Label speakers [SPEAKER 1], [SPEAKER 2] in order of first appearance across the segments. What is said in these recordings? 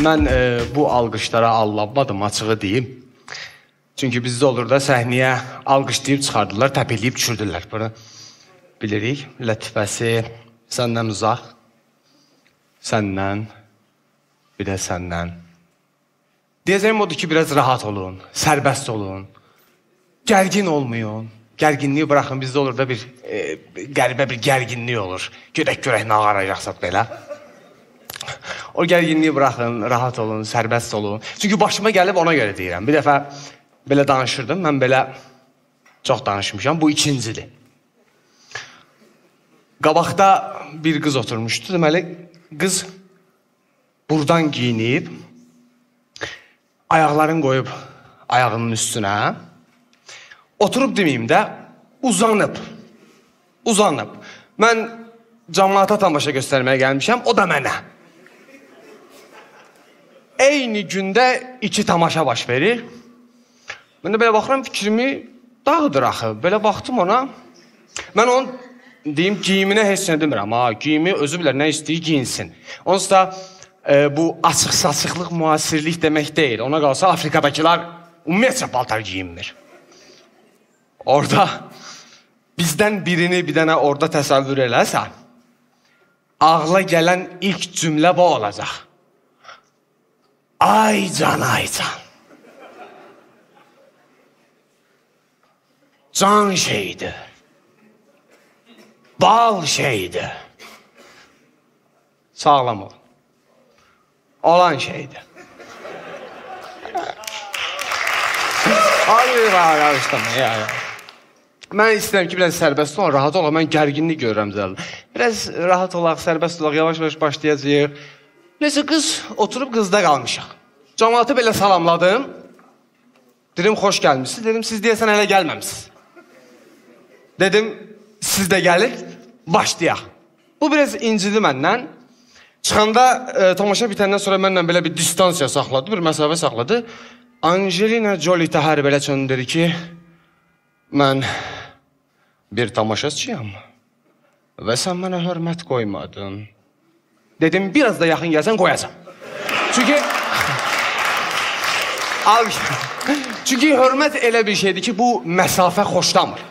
[SPEAKER 1] Mən e, bu alqışlara allanmadım, açığı deyim. Çünki bizdə olur da səhnəyə alqışlayıb çıxardılar, təpələyib düşürdülər. Bunu bilirik. Lətifəsi səndən uzaq. Səndən bir də səndən. Deyəcəyim odur ki, biraz rahat olun, sərbəst olun. Gərgin olmayın. Gərginliyi buraxın. Bizdə olur da bir e, qəribə bir gərginlik olur. Görək görək nə arayacaqsaq belə. O gərginliyi buraxın, rahat olun, sərbəst olun. Çünki başıma gəlib ona görə deyirəm. Bir dəfə belə danışırdım. Mən belə çox danışmışam. Bu ikincidir. Qabaqda bir qız oturmuşdu. Deməli, qız burdan geyinib, ayaqlarını qoyub ayağının üstünə, oturub deməyim də, uzanıb. Uzanıb. Mən cəmaata tamaşa göstərməyə gəlmişəm, o da mənə. Eyni gündə iki tamaşa baş verir. Mən də belə baxıram, fikrimi dağıdır axı. Belə baxdım ona. Mən onun deyim geyiminə heç nə demirəm. Ha, geyimi özü bilər nə istəyir geyinsin. Onsuz da e, bu açıq-saçıqlıq müasirlik demək deyil. Ona qalsa Afrikadakılar ümumiyyətlə paltar geyinmir. Orda bizdən birini bir dənə orada təsəvvür eləsən, ağla gələn ilk cümlə bu olacaq. Ay can ay can. Can şeydi. Bal şeydi. Sağlam ol. Olan şeydi. Hayır, qardaşım, ya, ya. Mən istəyirəm ki, biraz sərbəst olun, rahat olun. Mən gərginlik görürəm zəl. Biraz rahat olaq, sərbəst olaq, yavaş-yavaş başlayacağıq. Nəsə qız oturub qızda qalmışıq. Cəmaatı belə salamladım. Dedim, xoş gəlmisiniz. Dedim, siz deyəsən hələ gəlməmisiniz. Dedim, siz də gəlin, başlayaq. Bu biraz incidi məndən. Çıxanda e, tamaşa bitəndən sonra mənlə belə bir distansiya saxladı, bir məsafə saxladı. Angelina Jolie təhər belə çöndü dedi ki, mən bir tamaşaçıyam və sən mənə hörmət qoymadın. Dedim, biraz da yaxın gəlsən qoyacam. Çünki Al. Çünki hörmət elə bir şeydir ki, bu məsafə xoşlamır.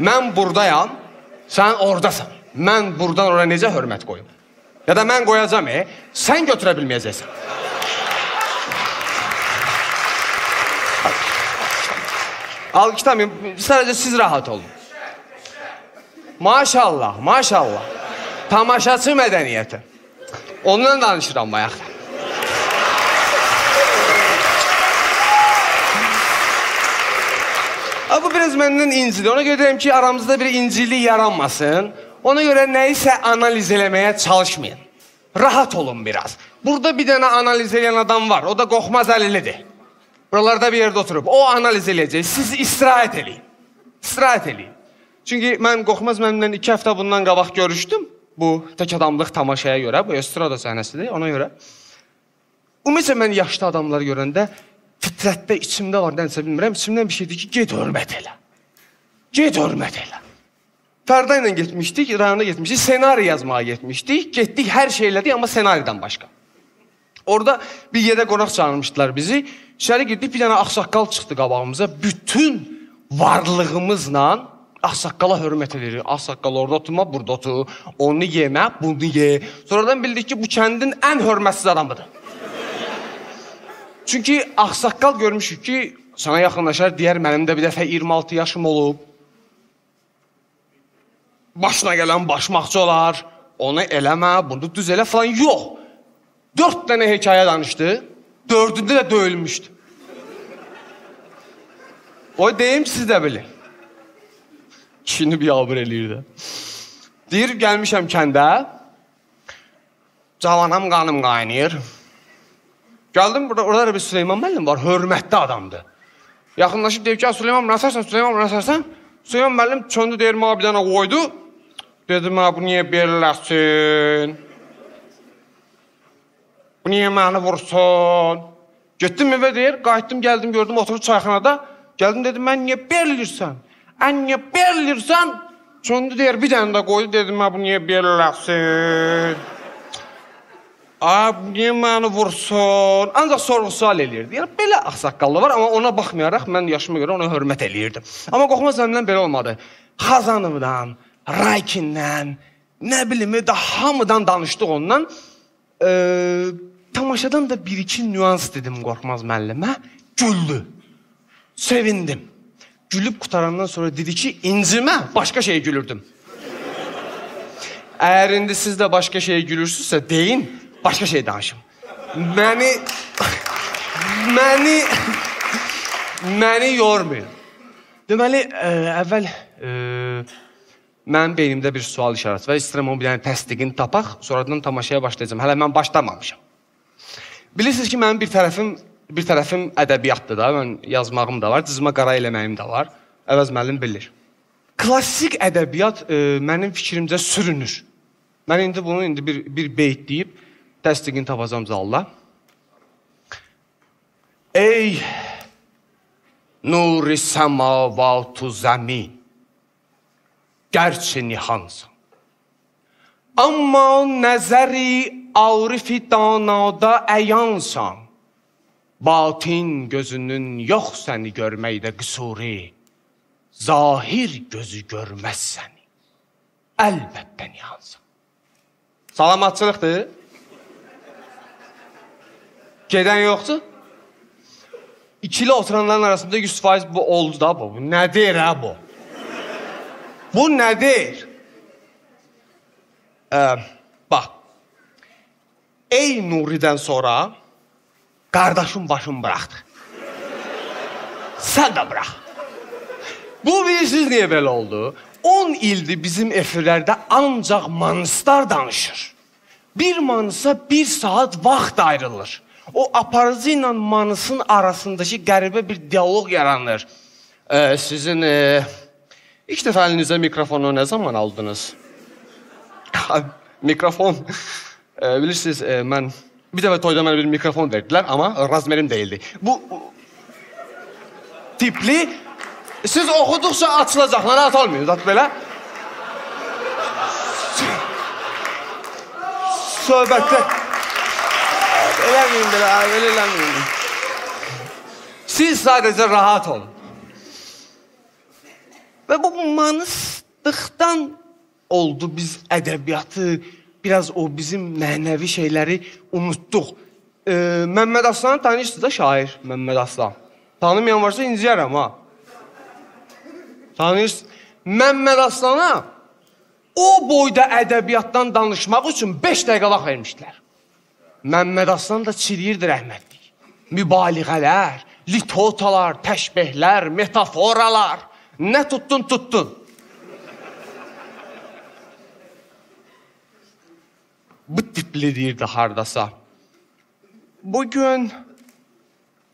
[SPEAKER 1] Mən burdayam, sən ordasan. Mən burdan ora necə hörmət qoyum? Ya da mən qoyacam, e, sən götürə bilməyəcəksən. Al kitabı, sadəcə siz rahat olun. Maşallah, maşallah. Tamaşaçı mədəniyyəti. Ondan danışıram bayaqda. Ha, bu biraz məndən incidir. Ona görə deyirəm ki, aramızda bir incilik yaranmasın. Ona görə nəyisə analiz eləməyə çalışmayın. Rahat olun biraz. Burada bir dənə analiz edən adam var. O da Qoxmaz Əlilidir. Buralarda bir yerdə oturub. O analiz eləyəcək. Siz istirahət eləyin. İstirahət eləyin. Çünki mən Qoxmaz müəllimlə 2 həftə bundan qabaq görüşdüm. Bu tək adamlıq tamaşaya görə, bu estrada səhnəsidir. Ona görə Ümumiyyətlə mən yaşlı adamları görəndə fitrətdə içimdə var, nəsə bilmirəm, içimdən bir şeydir ki, get hörmət elə. Get hörmət elə. Fərda ilə getmişdik, rayona getmişdik, ssenari yazmağa getmişdik. Getdik, hər şey elədik, amma ssenaridən başqa. Orada bir yerdə qonaq çağırmışdılar bizi. İçəri girdik, bir dənə ağsaqqal çıxdı qabağımıza. Bütün varlığımızla ağsaqqala hörmət edirik. Ağsaqqal orada oturma, burada otur. Onu yemə, bunu ye. Sonradan bildik ki, bu kəndin ən hörmətsiz adamıdır. Çünki ağsaqqal görmüşük ki, sana yaxınlaşar, deyər mənim də bir dəfə 26 yaşım olub. Başına gələn başmaqçı olar. Onu eləmə, bunu düz elə falan yox. 4 dənə hekayə danışdı. Dördündə də döyülmüşdü. O deyim siz də bilin. Kişini bir abır eləyir də. Deyir, gəlmişəm kəndə. Cavanam qanım qaynayır. Gəldim burada, orada da bir Süleyman müəllim var, hörmətli adamdır. Yaxınlaşıb deyir ki, Süleyman, nasılsan, Süleyman, nasılsan? Süleyman müəllim çöndü deyir, mənə bir dənə qoydu. Dedim, ha, bu niyə beləsin? Bu niyə məni vursun? Getdim evə deyir, qayıtdım, gəldim, gördüm, oturur çayxanada. Gəldim, dedim, mən niyə berilirsən? Ən niyə berilirsən? Sonra deyir, bir dənə də qoydu, dedim, ha, bu niyə beləsin? Ay, niyə məni vursun? Ancaq sorğu-sual eləyirdi. Yəni belə ağsaqqallı var, amma ona baxmayaraq mən yaşıma görə ona hörmət eləyirdim. Amma qoxma zəmindən belə olmadı. Xazanovdan, Raykindən, nə bilim, də hamıdan danışdıq ondan. E, tamaşadan da bir-iki nüans dedim Qorxmaz müəllimə. Güldü. Sevindim. Gülüb qutarandan sonra dedi ki, incimə, başqa şey gülürdüm. Əgər indi siz də başqa şey gülürsünüzsə, deyin, başqa şey danışım. Məni məni məni yormayın. Deməli, ə, əvvəl ə, mənim beynimdə bir sual işarəsi var. İstəyirəm onun bir dənə təsdiqini tapaq, sonradan tamaşaya başlayacağam. Hələ mən başlamamışam. Bilirsiniz ki, mənim bir tərəfim bir tərəfim ədəbiyyatdır da. Mən yazmağım da var, cızma qara eləməyim də var. Əvəz müəllim bilir. Klassik ədəbiyyat ə, mənim fikrimcə sürünür. Mən indi bunu indi bir bir beyt deyib təsdiqini tapacağam zalla. Ey nuri semavatu zemin Gerçi nihansan. Amma nəzəri arifi danada əyansan. Batin gözünün yox səni görməkdə qüsuri Zahir gözü görməz səni. Əlbəttə nihansan. Salamatçılıqdır Gedən yoxdur? İkili oturanların arasında 100% bu oldu da bu. Bu nədir ha bu? Bu nədir? Ee, bax. Ey Nuridən sonra qardaşım başımı buraxdı. Sən də burax. Bu bilirsiniz niyə belə oldu? 10 ildir bizim efirlərdə ancaq manistlar danışır. Bir manisa bir saat vaxt ayrılır. O aparıcı ilə manısın arasındakı qəribə bir dialoq yaranır. Ee, sizin e, ilk dəfə əlinizə mikrofonu nə zaman aldınız? mikrofon. E, bilirsiniz, e, mən bir dəfə toyda mənə bir mikrofon verdilər, amma razmerim deyildi. Bu tipli siz oxuduqca açılacaq, narahat olmayın, zat belə. Söhbətdə eləməyin belə, belə eləməyin. Siz sadəcə rahat olun. Və bu manıslıqdan oldu biz ədəbiyyatı, biraz o bizim mənəvi şeyləri unutduq. E, Məmməd Aslanı tanıyırsınız da şair Məmməd Aslan. Tanımayan varsa inciyərəm ha. Tanıyırsınız? Məmməd Aslana o boyda ədəbiyyatdan danışmaq üçün 5 dəqiqə vaxt vermişdilər. Məmməd Aslan da çiriyirdi rəhmətlik. Mübaliğələr, litotalar, təşbehlər, metaforalar. Nə tutdun, tutdun. Bu tipli deyirdi hardasa. Bugün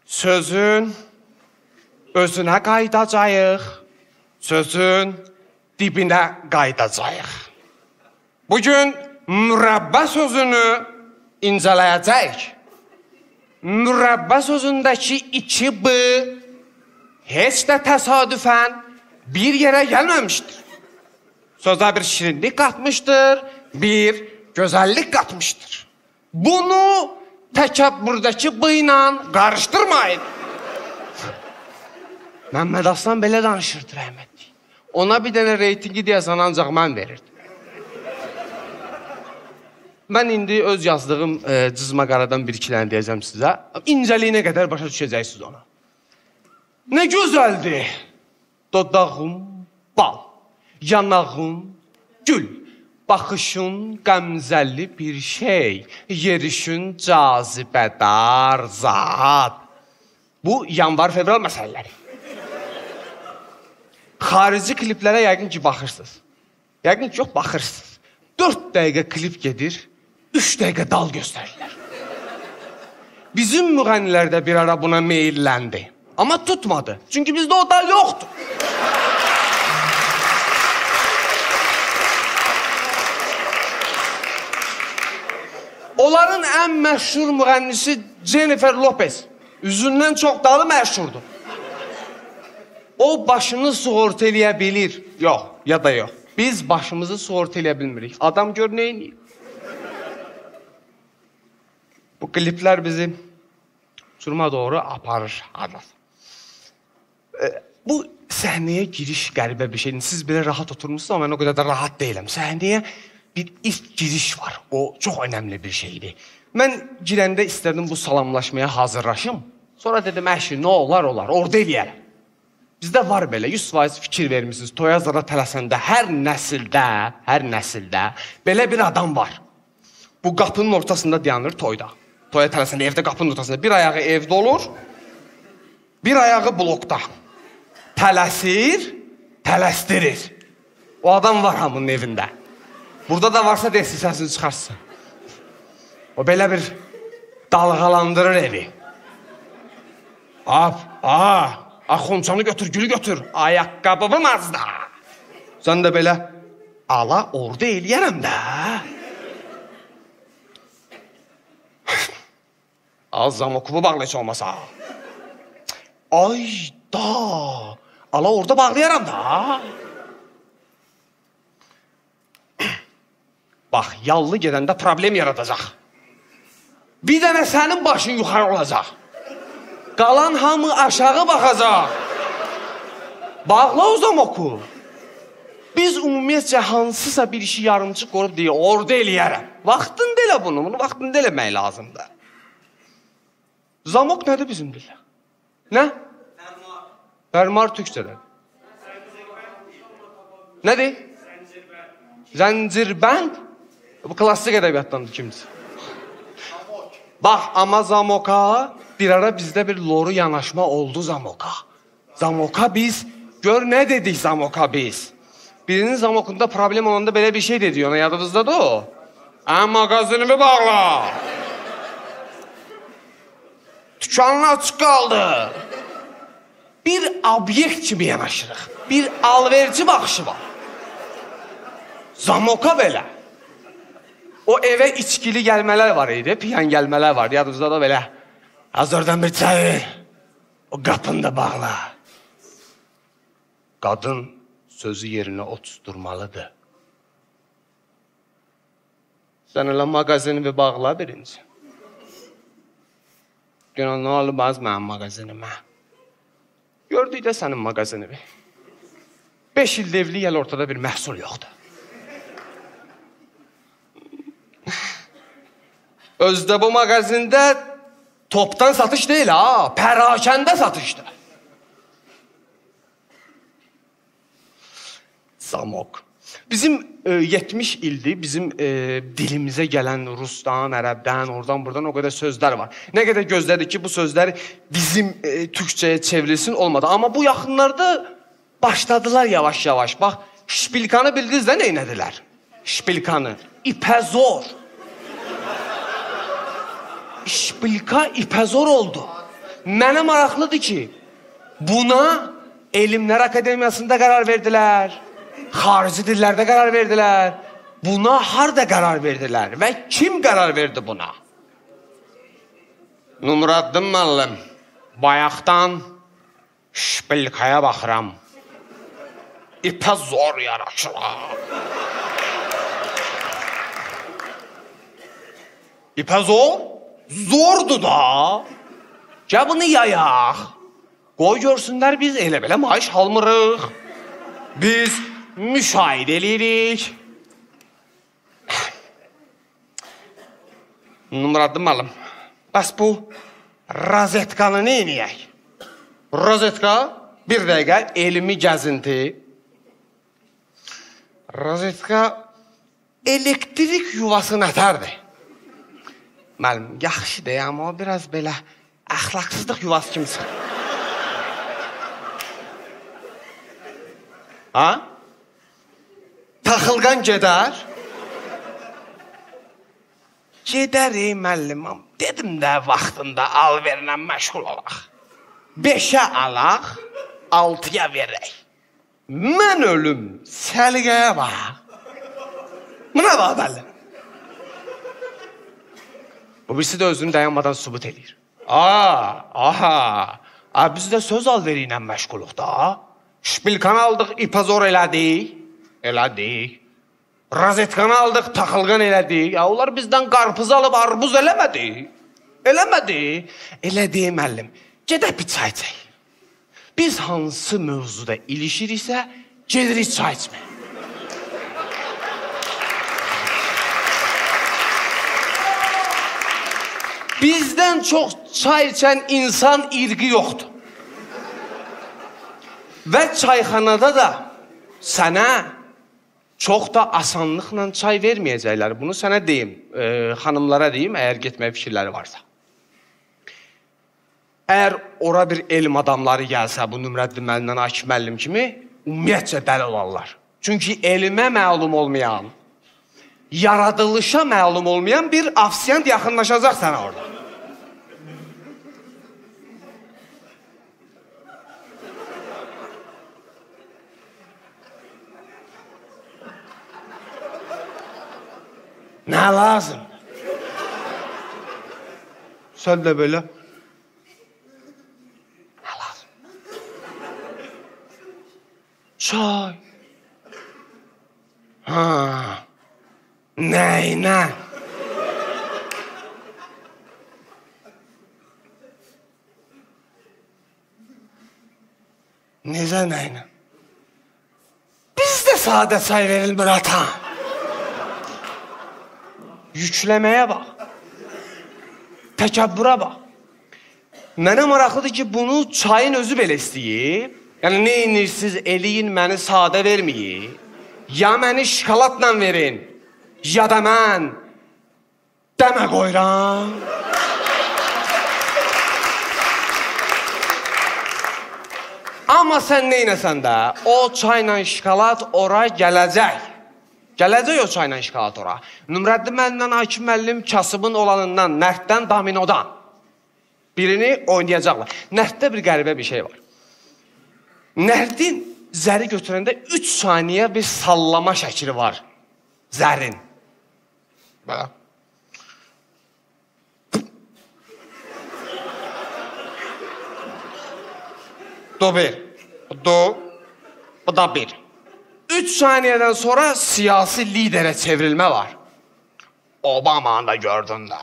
[SPEAKER 1] sözün özünə qayıdacağıq, sözün dibinə qayıdacağıq. Bugün mürəbbə sözünü incələyəcəyik. Mürəbbə sözündəki iki b heç də təsadüfən bir yerə gəlməmişdir. Sözə bir şirinlik qatmışdır, bir gözəllik qatmışdır. Bunu təkəbbürdəki b ilə qarışdırmayın. Məmməd Aslan belə danışırdı rəhmətli. Ona bir dənə reytingi deyəsən ancaq mən verirdim. Mən indi öz yazdığım e, cızma qaradan bir-ikiləni deyəcəm sizə. İncəliyinə qədər başa düşəcəksiniz onu. Nə gözəldir. Dodağım bal, yanağım gül, baxışın qəmzəli bir şey, yerişin cazibədar zat. Bu yanvar-fevral məsələləri. Xarici kliplərə yəqin ki baxırsınız. Yəqin ki yox baxırsınız. 4 dəqiqə klip gedir, Üç dakika dal gösterdiler. Bizim müğenniler de bir ara buna meyillendi. Ama tutmadı. Çünkü bizde o dal yoktu. Onların en meşhur müğennisi Jennifer Lopez. Üzündən çox dalı məşhurdur. O başını sığorta eləyə bilir. Yox, ya da yox. Biz başımızı sığorta eləyə bilmirik. Adam gör nə. Bu kliplər bizi uçuruma doğru aparır adası. E, bu səhnəyə giriş qəribə bir şeydir. Siz belə rahat oturmusunuz amma mən o qədər də rahat deyiləm. Səhnəyə bir ilk giriş var. O çox önəmli bir şeydir. Mən girəndə istədim bu salamlaşmaya hazırlaşım. Sonra dedim, əşi, nə olar olar, orada eləyərəm. Bizdə var belə 100% fikir vermisiniz. Toya zara tələsəndə hər nəsildə, hər nəsildə belə bir adam var. Bu qapının ortasında dayanır toyda. Toya tələsəndə evdə qapının ortasında bir ayağı evdə olur, bir ayağı blokda. Tələsir, tələsdirir. O adam var hamının evində. Burada da varsa desin səsini çıxarsın. O belə bir dalğalandırır evi. Ap, aa, axonçanı götür, gülü götür. Ayaqqabımı mazda. Sən də belə ala orada eləyərəm də. Az zamokumu bağla heç olmasa. Ay da. Ala orada bağlayaram da. Bax, yallı gedəndə problem yaradacaq. Bir dənə sənin başın yuxarı olacaq. Qalan hamı aşağı baxacaq. Bağla o zamoku. Biz ümumiyyətcə hansısa bir işi yarımçıq qoyub deyə orada eləyərəm. Vaxtında elə bunu, bunu vaxtında eləmək lazımdır. Zamok nədir bizim dildə? Nə? Fərmar. Fərmar türkçədə. Nədir? Zəncirbənd. Bu klassik ədəbiyyatdandır kimsə. Bax, amma Zamoka bir ara bizdə bir loru yanaşma oldu Zamoka. Zamoka biz gör nə dedik Zamoka biz. Birinin Zamokunda problem olanda belə bir şey dedi ona yadınızdadır o. Hə, mağazinimi bağla. Dükanın açıq qaldı. Bir obyekt kimi yanaşırıq. Bir alverci baxışı var. Zamoka belə. O evə içkili gəlmələr var idi, piyan gəlmələr var. Yadınızda da belə. Az oradan bir çay. O qapını da bağla. Qadın sözü yerinə oturtmalıdır. Sən elə mağazini bir bağla birinci. Günah nə olub az mənim mağazinimə. Gördük də sənin mağazinini. 5 ildə evli gəl ortada bir məhsul yoxdur. Özdə bu mağazində topdan satış deyil ha, pərakəndə satışdır. Zamok. Bizim e, 70 ildir bizim e, dilimizə gələn rusdan, ərəbdən, oradan buradan o qədər sözlər var. Nə qədər gözlədik ki, bu sözlər bizim e, türkçəyə çevrilsin olmadı. Amma bu yaxınlarda başladılar yavaş-yavaş. Bax, şpilkanı bildiniz də nə etdilər? Şpilkanı. İpə zor. şpilka ipəzor oldu. Mənə maraqlıdır ki, buna Elmlər Akademiyasında qərar verdilər. Xarici dillərdə qərar verdilər. Buna harda qərar verdilər və kim qərar verdi buna? Numraddin müəllim, bayaqdan şpilkaya baxıram. İpə zor yaraşır. İpə zor? Zordu da. Ya bunu yayaq. Qoy görsünlər biz elə belə maaş almırıq. Biz müşahidə eləyirik. Numaradı malım. Bəs bu rozetkanı nə edək? Rozetka bir dəqiqə elmi gəzinti. Rozetka elektrik yuvası nətərdir? Müəllim, yaxşıdır, amma o biraz belə əxlaqsızlıq yuvası kimi çıxır. ha? Taxılqan gedər. Gedər ey müəllimam. Dedim də vaxtında al verilən məşğul olaq. 5-ə alaq, 6-ya verək. Mən ölüm, səliqəyə bax. Buna bax müəllim. Bu birisi də özünü dayanmadan sübut eləyir. Aa, aha. A biz də söz alveri ilə məşğuluq da. Şpilkan aldıq, ipazor elədik. Elədik. Rozetkanı aldıq, taxılğan elədik. Ya onlar bizdən qarpız alıb arbuz eləmədi. Eləmədi. Elədi müəllim. Gedək bir çay içək. Biz hansı mövzuda ilişiriksə, gedirik çay içməyə. Bizdən çox çay içən insan irqi yoxdur. Və çayxanada da sənə çox da asanlıqla çay verməyəcəklər. Bunu sənə deyim, e, xanımlara deyim, əgər getmək fikirləri varsa. Əgər ora bir elm adamları gəlsə, bu Nümrəddin müəllimdən Akif müəllim kimi, ümumiyyətcə dəli olarlar. Çünki elmə məlum olmayan, yaradılışa məlum olmayan bir afsiyant yaxınlaşacaq sənə orada. Nə lazım? Sən də belə Nə lazım? Çay. Ha. Nəyinə? Necə nəyinə? Bizdə sadə çay verilmir ata. Yükləməyə bax. Təkəbbürə bax. Mənə maraqlıdır ki, bunu çayın özü belə istəyir. Yəni nə edirsiniz, eləyin məni sadə verməyin. Ya məni şokoladla verin, ya da mən dəmə qoyuram. Amma sən nə edəsən də, o çayla şokolad ora gələcək. Gələcək o çayla şokolad ora. Nümrəddin müəllimdən Akif müəllim kasıbın olanından, nərddən, dominodan birini oynayacaqlar. Nərddə bir qəribə bir şey var. Nərdin zəri götürəndə 3 saniyə bir sallama şəkli var. Zərin. Belə. Do bir. Do. Bu da bir. 3 saniyədən sonra siyasi liderə çevrilmə var. Obamanı da gördün də.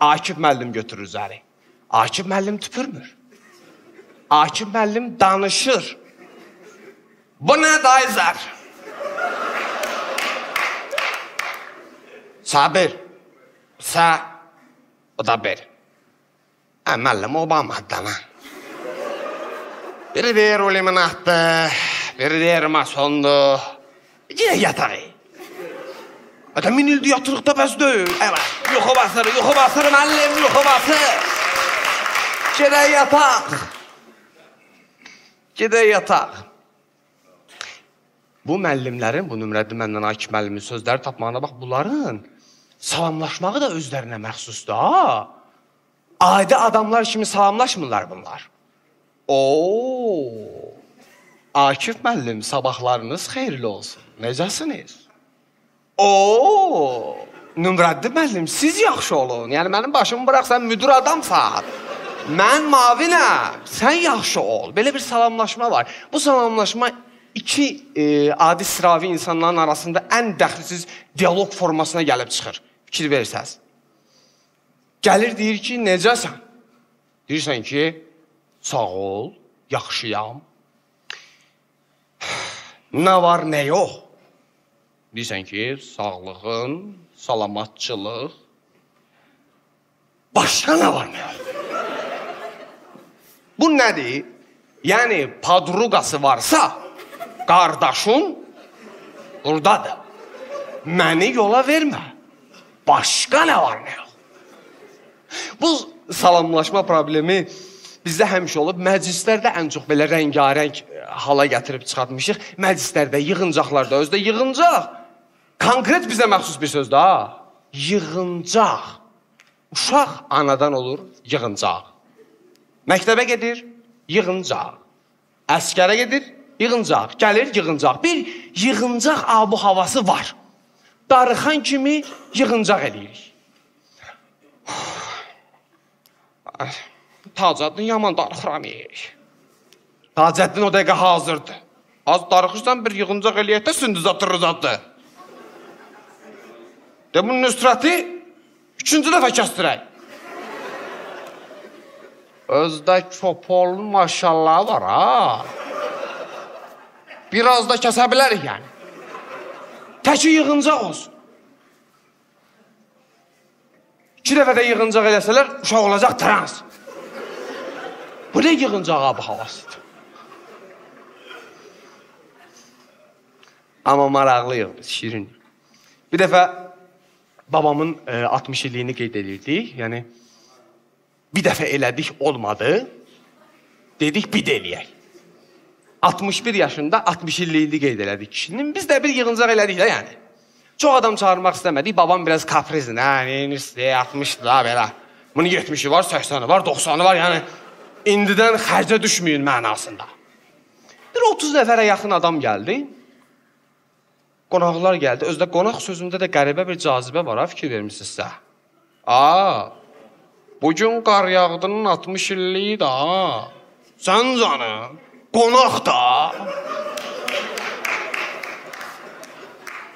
[SPEAKER 1] Akif müəllim götürür zəri. Akif müəllim tüpürmür. Akif müəllim danışır. Bu nə dayzər? Sabir. Sa. O da bir. Hə, müəllim Obamadan ha. Biri deyir Illuminatdı, biri deyir masondu. Yenə yatağı. Ata min ildir yatırıqda bəs deyil. Evet, yuxu basır, yuxu basır müəllim, yuxu basır. Gedək yataq. Gedək yataq. Bu müəllimlərin, bu nömrədə məndən Akif müəllimin sözləri tapmağına bax, bunların salamlaşmağı da özlərinə məxsusdur. Ha? Adi adamlar kimi salamlaşmırlar bunlar. Oo. Akif müəllim, sabahlarınız xeyirli olsun. Necəsiniz? Oo. Nümrəddin müəllim, siz yaxşı olun. Yəni mənim başımı bırax, sən müdür adamsan. Mən mavinəm. Sən yaxşı ol. Belə bir salamlaşma var. Bu salamlaşma iki e, adi sıravi insanların arasında ən dəxilsiz dialoq formasına gəlib çıxır. Fikir versəz. Gəlir deyir ki, necəsən? Deyirsən ki, sağ ol, yaxşıyam. Nə var, nə yox? Deyirsən ki, sağlığın, salamatçılıq. Başqa nə var, nə yox? Bu nədir? Yəni padruqası varsa, qardaşın burdadır. Məni yola vermə. Başqa nə var, nə yox? Bu salamlaşma problemi bizdə həmişə olub. Məclislərdə ən çox belə rəngarəng e, hala gətirib çıxartmışıq. Məclislərdə, yığıncaqlarda, özdə yığıncaq konkret bizə məxsus bir sözdür ha. Yığıncaq. Uşaq anadan olur, yığıncaq. Məktəbə gedir, yığıncaq. Əskərə gedir, yığıncaq. Gəlir, yığıncaq. Bir yığıncaq abu havası var. darıxan kimi yığıncaq eləyirik. Ay, Tacəddin yaman darıxıram. ey. Tacəddin o dəqiqə hazırdır. Az darıxırsan bir yığıncaq eləyək də sündüz atırız addı. De bunun nüsrəti üçüncü dəfə kəsdirək. Özdə köpolun maşallahı var ha. Biraz da kəsə bilərik yəni. Təki yığıncaq olsun. İki dəfə də yığıncaq eləsələr, uşaq olacaq trans. Bu ne yığıncaq abi havasıdır. Amma maraqlı yığdı, şirin. Bir dəfə babamın e, 60 illiyini qeyd edirdik. Yəni bir dəfə elədik, olmadı. Dedik bir də eləyək. 61 yaşında 60 illiyini qeyd elədik kişinin. Biz də bir yığıncaq elədik də yəni. Çox adam çağırmaq istəmədik. Babam biraz kaprizdir. Hə, neyinirsə 60-dır da belə. Bunun 70-i var, 80-i var, 90-ı var. Yəni indidən xərcə düşməyin mənasında. Bir 30 nəfərə yaxın adam gəldi. Qonaqlar gəldi. Özdə qonaq sözündə də qəribə bir cazibə var, ha, fikir vermisinizsə. A, bu gün qar yağdının 60 illiyi də. Sən canım, qonaq da.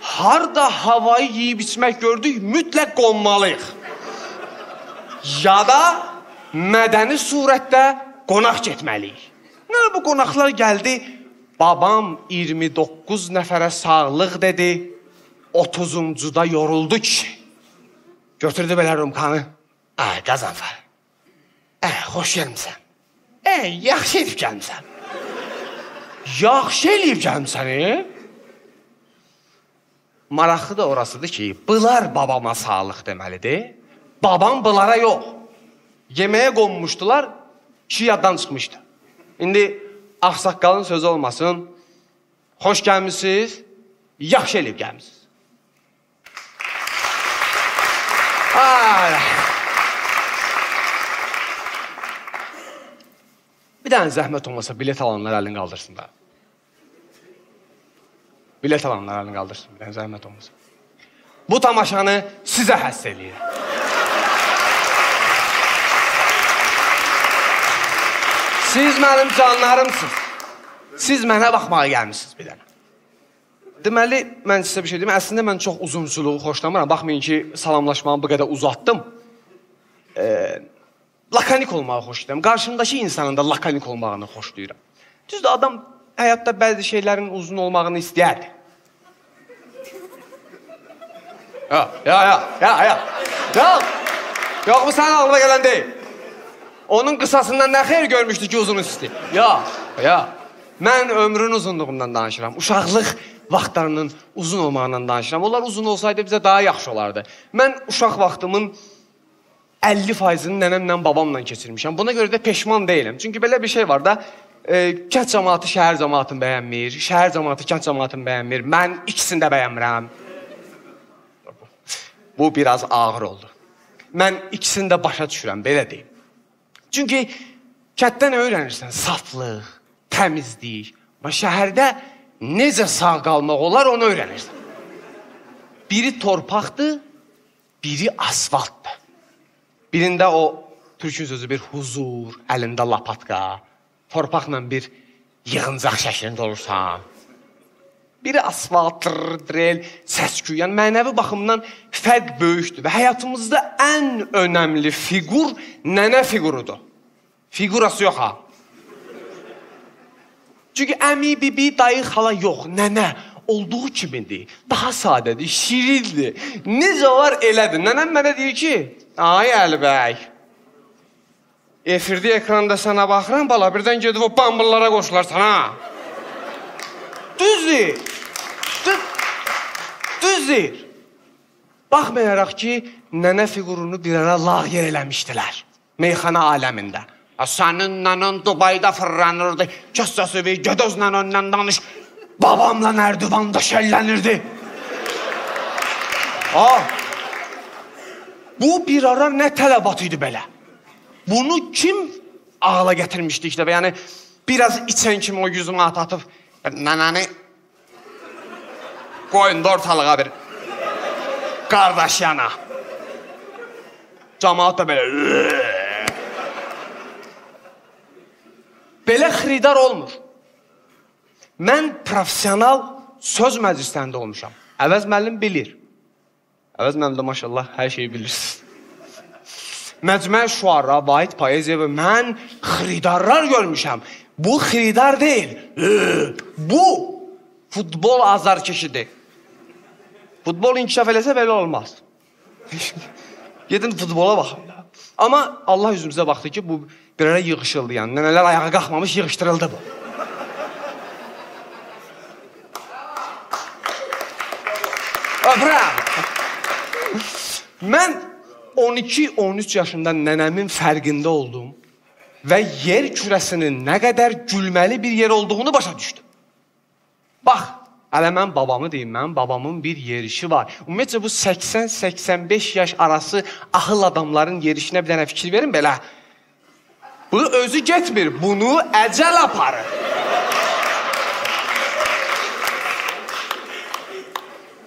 [SPEAKER 1] Harda havayı yeyib içmək gördük, mütləq qonmalıyıq. Ya da mədəni surətdə qonaq getməliyik. Nə bu qonaqlar gəldi? Babam 29 nəfərə sağlıq dedi. 30-cuda yoruldu ki. Götürdü belə rumkanı. Ay, Qazanfar. Ə, xoş gəlmisən. Ə, yaxşı edib gəlmisən. Yaxşı eləyib gəlmisən, e? Maraqlı da orasıdır ki, bunlar babama sağlıq deməlidir. Babam bunlara yox. Yeməyə qonmuşdular, kişi yaddan çıxmışdı. İndi ağsaqqalın sözü olmasın. Xoş gəlmisiniz. Yaxşı eləyib gəlmisiniz. Ay. Bir dənə zəhmət olmasa bilet alanlar əlini qaldırsınlar. Bilet alanlar əlini qaldırsın, bir dənə zəhmət olmasa. Bu tamaşanı sizə həsr eləyirəm. Siz mənim canlarımsınız. Siz mənə baxmağa gəlmisiniz bir dənə. Deməli, mən sizə bir şey deyim. Əslində mən çox uzunsuluğu xoşlamıram. Baxmayın ki, salamlaşmanı bu qədər uzatdım. E, lakanik olmağı xoşlayıram. Qarşımdakı insanın da lakanik olmağını xoşlayıram. Düzdür, adam həyatda bəzi şeylərin uzun olmağını istəyərdi. Ya, ya, ya, ya, ya. Yox. Yox, bu sənin ağlına gələn deyil. Onun qısasından nə xeyir görmüşdü ki, uzun istəyir? Ya, ya. Mən ömrün uzunluğundan danışıram. Uşaqlıq vaxtlarının uzun olmağından danışıram. Onlar uzun olsaydı bizə daha yaxşı olardı. Mən uşaq vaxtımın 50%-ni nənəmlə, babamla keçirmişəm. Buna görə də peşman deyiləm. Çünki belə bir şey var da, e, kənd cəmaatı şəhər cəmaatını bəyənmir, şəhər cəmaatı kənd cəmaatını bəyənmir. Mən ikisini də bəyənmirəm. Bu biraz ağır oldu. Mən ikisini də başa düşürəm, belə deyim. Çünki kənddən öyrənirsən saflıq, təmizlik. Və şəhərdə necə sağ qalmaq olar onu öyrənirsən. Biri torpaqdır, biri asfaltdır. Birində o türkün sözü bir huzur, əlində lapatka, torpaqla bir yığıncaq şəklində olursan. Biri asfalt, drel, səs-küy. Yəni mənəvi baxımdan fərq böyükdür və həyatımızda ən önəmli fiqur nənə figurudur. Figurası yox ha. Çünki əmi, bibi, dayı, xala yox, nənə olduğu kimidir. Daha sadədir, şirindir. Necə var elədir. Nənəm mənə deyir ki, ay Əlibəy. Efirdə ekranda sənə baxıram bala, birdən gedib o bambıllara qoşularsan ha. Düz, düzdür. Baxmayaraq ki, nənə fiqurunu bir ara lağyer eləmişdilər. Meyxana aləmində. A, Sənin nənən Dubayda fırlanırdı. Kəssəsi bir gödözlə ondan danış. Babamla Nərdivanda şəllənirdi. Ha. Bu bir ara nə tələbat idi belə? Bunu kim ağla gətirmişdi işte? Yəni biraz içən kimi o 100 manat atıb nənəni qoyun da ortalığa bir. Qardaş yana. Camaat da belə. Belə xridar olmur. Mən professional söz məclislərində olmuşam. Əvəz müəllim bilir. Əvəz müəllim də maşallah hər şeyi bilirsiniz. Məcmə şuara, vahid poeziya və mən xridarlar görmüşəm. Bu xridar deyil. Bu futbol azarkeşidir. Futbol inkişaf eləsə belə olmaz. Gedin futbola baxın. Amma Allah üzümüzə baxdı ki, bu bir ara yığışıldı yəni. Nənələr ayağa qalxmamış yığışdırıldı bu. Bravo. Mən 12-13 yaşında nənəmin fərqində oldum və yer kürəsinin nə qədər gülməli bir yer olduğunu başa düşdüm. Bax, hələ mən babamı deyim, mənim babamın bir yerişi var. Ümumiyyətcə bu 80-85 yaş arası ahıl adamların yerişinə bir dənə fikir verin belə. Bu özü getmir, bunu əcəl aparır.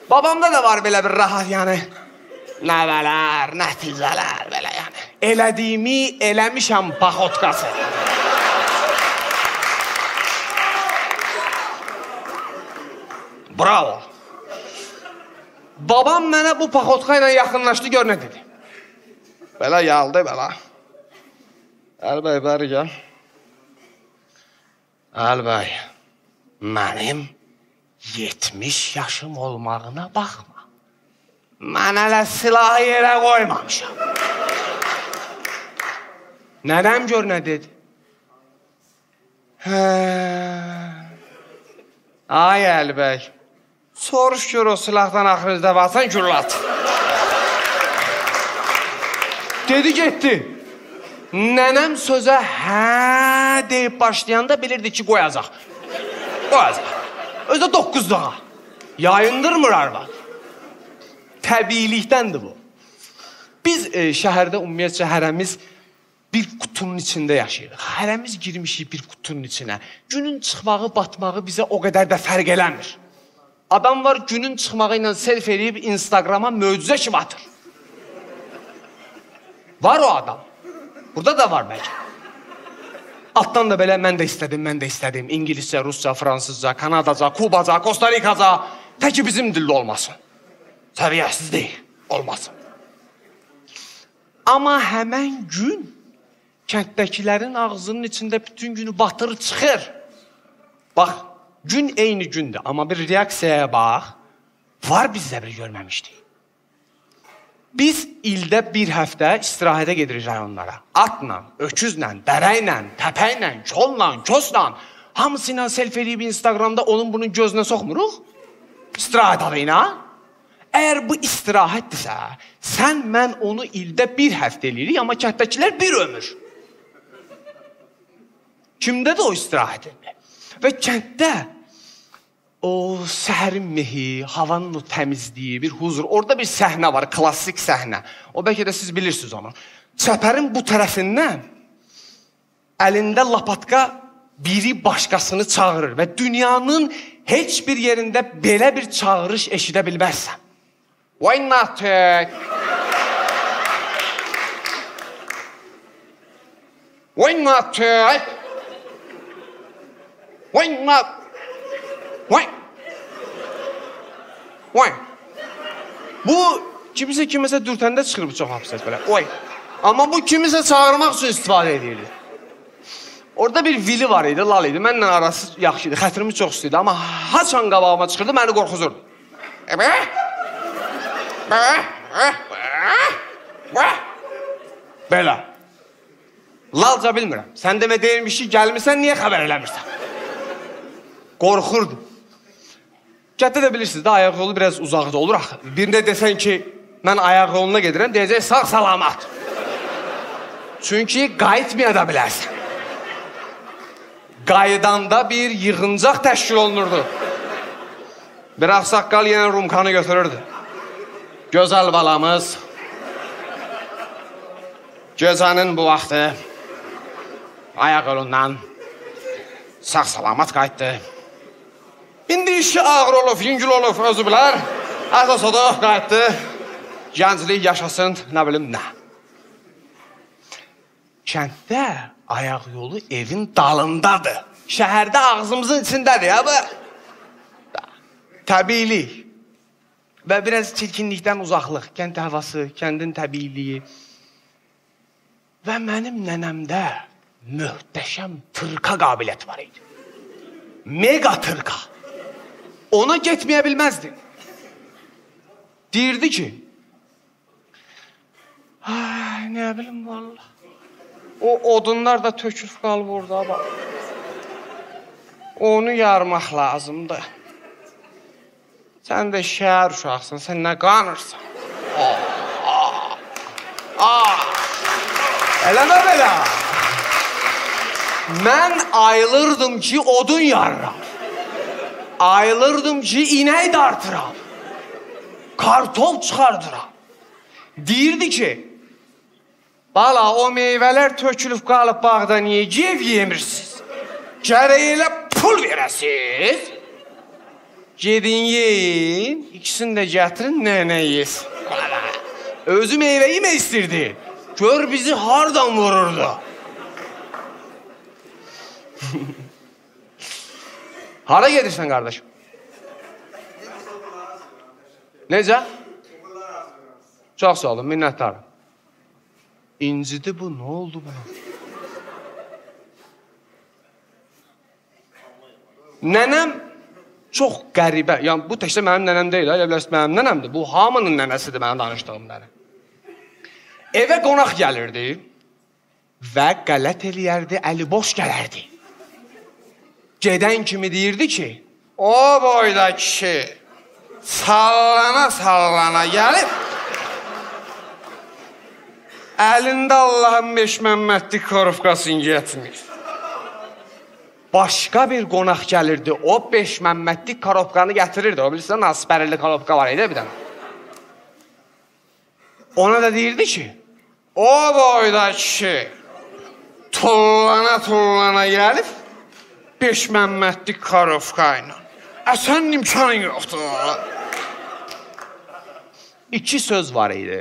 [SPEAKER 1] Babamda da var belə bir rahat, yəni nəvələr, nəticələr belə yəni. Elədiyimi eləmişəm paxotkası. Bravo. Babam mənə bu paxotka ilə yaxınlaşdı, gör nə dedi. Belə gəldi, belə. Əlbəy, bəri gəl. Əlbəy, mənim 70 yaşım olmağına baxma. Mən hələ silahı yerə qoymamışam. Nənəm gör nə dedi? Hə. Ay Əlbəy. Soruş gör o silahdan axırızda varsan güllat. dedi getdi. Nənəm sözə hə deyib başlayanda bilirdi ki, qoyacaq. Qoyacaq. Özü də 9 daha. Yayındırmır arvad. Təbiilikdəndir bu. Biz e, şəhərdə ümumiyyətcə hərəmiz bir qutunun içində yaşayırıq. Hərəmiz girmişik bir qutunun içinə. Günün çıxmağı, batmağı bizə o qədər də fərq eləmir. Adam var günün çıxmağı ilə selfie eləyib Instagrama möcüzə kimi atır. Var o adam. Burada da var bəlkə. Altdan da belə mən də istədim, mən də istədim. İngiliscə, rusca, fransızca, kanadaca, kubaca, kostarikaca. Təki bizim dildə olmasın. Səviyyəsiz deyil, olmasın. Amma həmən gün kənddəkilərin ağzının içində bütün günü batır çıxır. Bax, gün eyni gündür, amma bir reaksiyaya bax. Var bizdə bir görməmişdik. Biz ildə bir həftə istirahətə gedirik rayonlara. Atla, öküzlə, dərəylə, təpəklə, kolla, kosla, hamısı ilə selfie eləyib Instagramda onun bunun gözünə soxmuruq. İstirahət adı ilə. Əgər bu istirahətdirsə, sən mən onu ildə bir həftə eləyirik, amma kənddəkilər bir ömür. Kimdədir o istirahət etmək? Və kənddə o səhərin mehi, havanın o təmizliyi, bir huzur. Orada bir səhnə var, klassik səhnə. O bəlkə də siz bilirsiniz onu. Çəpərin bu tərəfindən əlində lapatka biri başqasını çağırır və dünyanın heç bir yerində belə bir çağırış eşidə bilməzsən. Why not? Why not? Why not? Vay. Vay. Bu kimisə kimisə dürtəndə çıxır bu çox hapsət belə. Vay. Amma bu kimisə çağırmaq üçün istifadə edirdi. Orada bir vili var idi, lal idi. Mənlə arası yaxşı idi, xətrimi çox istəyirdi. Amma haçan qabağıma çıxırdı, məni qorxuzurdu. Belə. Lalca bilmirəm. Sən demə deyilmiş ki, gəlmirsən, niyə xəbər eləmirsən? Qorxurdu. Gətdə də bilirsiniz də ayaq yolu biraz uzaqda olur axı. Birində desən ki, mən ayaq yoluna gedirəm, deyəcək sağ salamat. Çünki qayıtmaya da bilərsən. Qayıdanda bir yığıncaq təşkil olunurdu. Bir ağsaqqal yenə rumkanı götürürdü. Gözəl balamız gecənin bu vaxtı ayaq yolundan sağ salamat qayıtdı. İndi işi ağır olub, yüngül olub, özü bilər. Əsas oda qayıtdı. gənclik yaşasın, nə bilim nə. Kənddə ayaq yolu evin dalındadır. Şəhərdə ağzımızın içindədir ya bu. Təbiilik və biraz çirkinlikdən uzaqlıq, kənd havası, kəndin təbiiliyi. Və mənim nənəmdə möhtəşəm tırka qabiliyyət var idi. Mega tırka. Ona getməyə bilməzdin. Deyirdi ki, Ay, nə bilim vallah. O odunlar da tökülüb qalıb orada bax. Onu yarmaq lazımdır. Sən də şəhər uşaqsın, sən nə qanırsan? Ah, ah. Eləmə belə. Mən ayılırdım ki, odun yarıram. Ayılırdım ki, inək dartıram. Kartol çıxardıram. Deyirdi ki, Bala, o meyvələr tökülüb qalıb bağda niyə yev yemirsiniz? Gərək elə pul verəsiz. Gedin yeyin, ikisini də gətirin, nənə yesin. Bala, özü meyvə yemək istirdi. Gör bizi hardan vururdu. Hara gedirsən qardaşım? Necə? Çox sağ olun, minnətdarım. İncidi bu, nə oldu buna? Nənəm çox qəribə. Yəni bu təkcə mənim nənəm deyil, elə bilərsən mənim nənəmdir. Bu hamının nənəsidir mənim danışdığım nənə. Evə qonaq gəlirdi və qələt eləyərdi, əli boş gələrdi. Gedən kimi deyirdi ki, o boyda kişi sallana sallana gəlib əlində Allahın beş Məmmədlik korufkasını getmir. Başqa bir qonaq gəlirdi. O 5 Məmmədlik korobkanı gətirirdi. O bilirsən, asbərli korobka var idi bir dənə. Ona da deyirdi ki, o boyda kişi tullana tullana gəlib 5 Məmmədlik korobka ilə. Əsən imkanın yoxdur. İki söz var idi.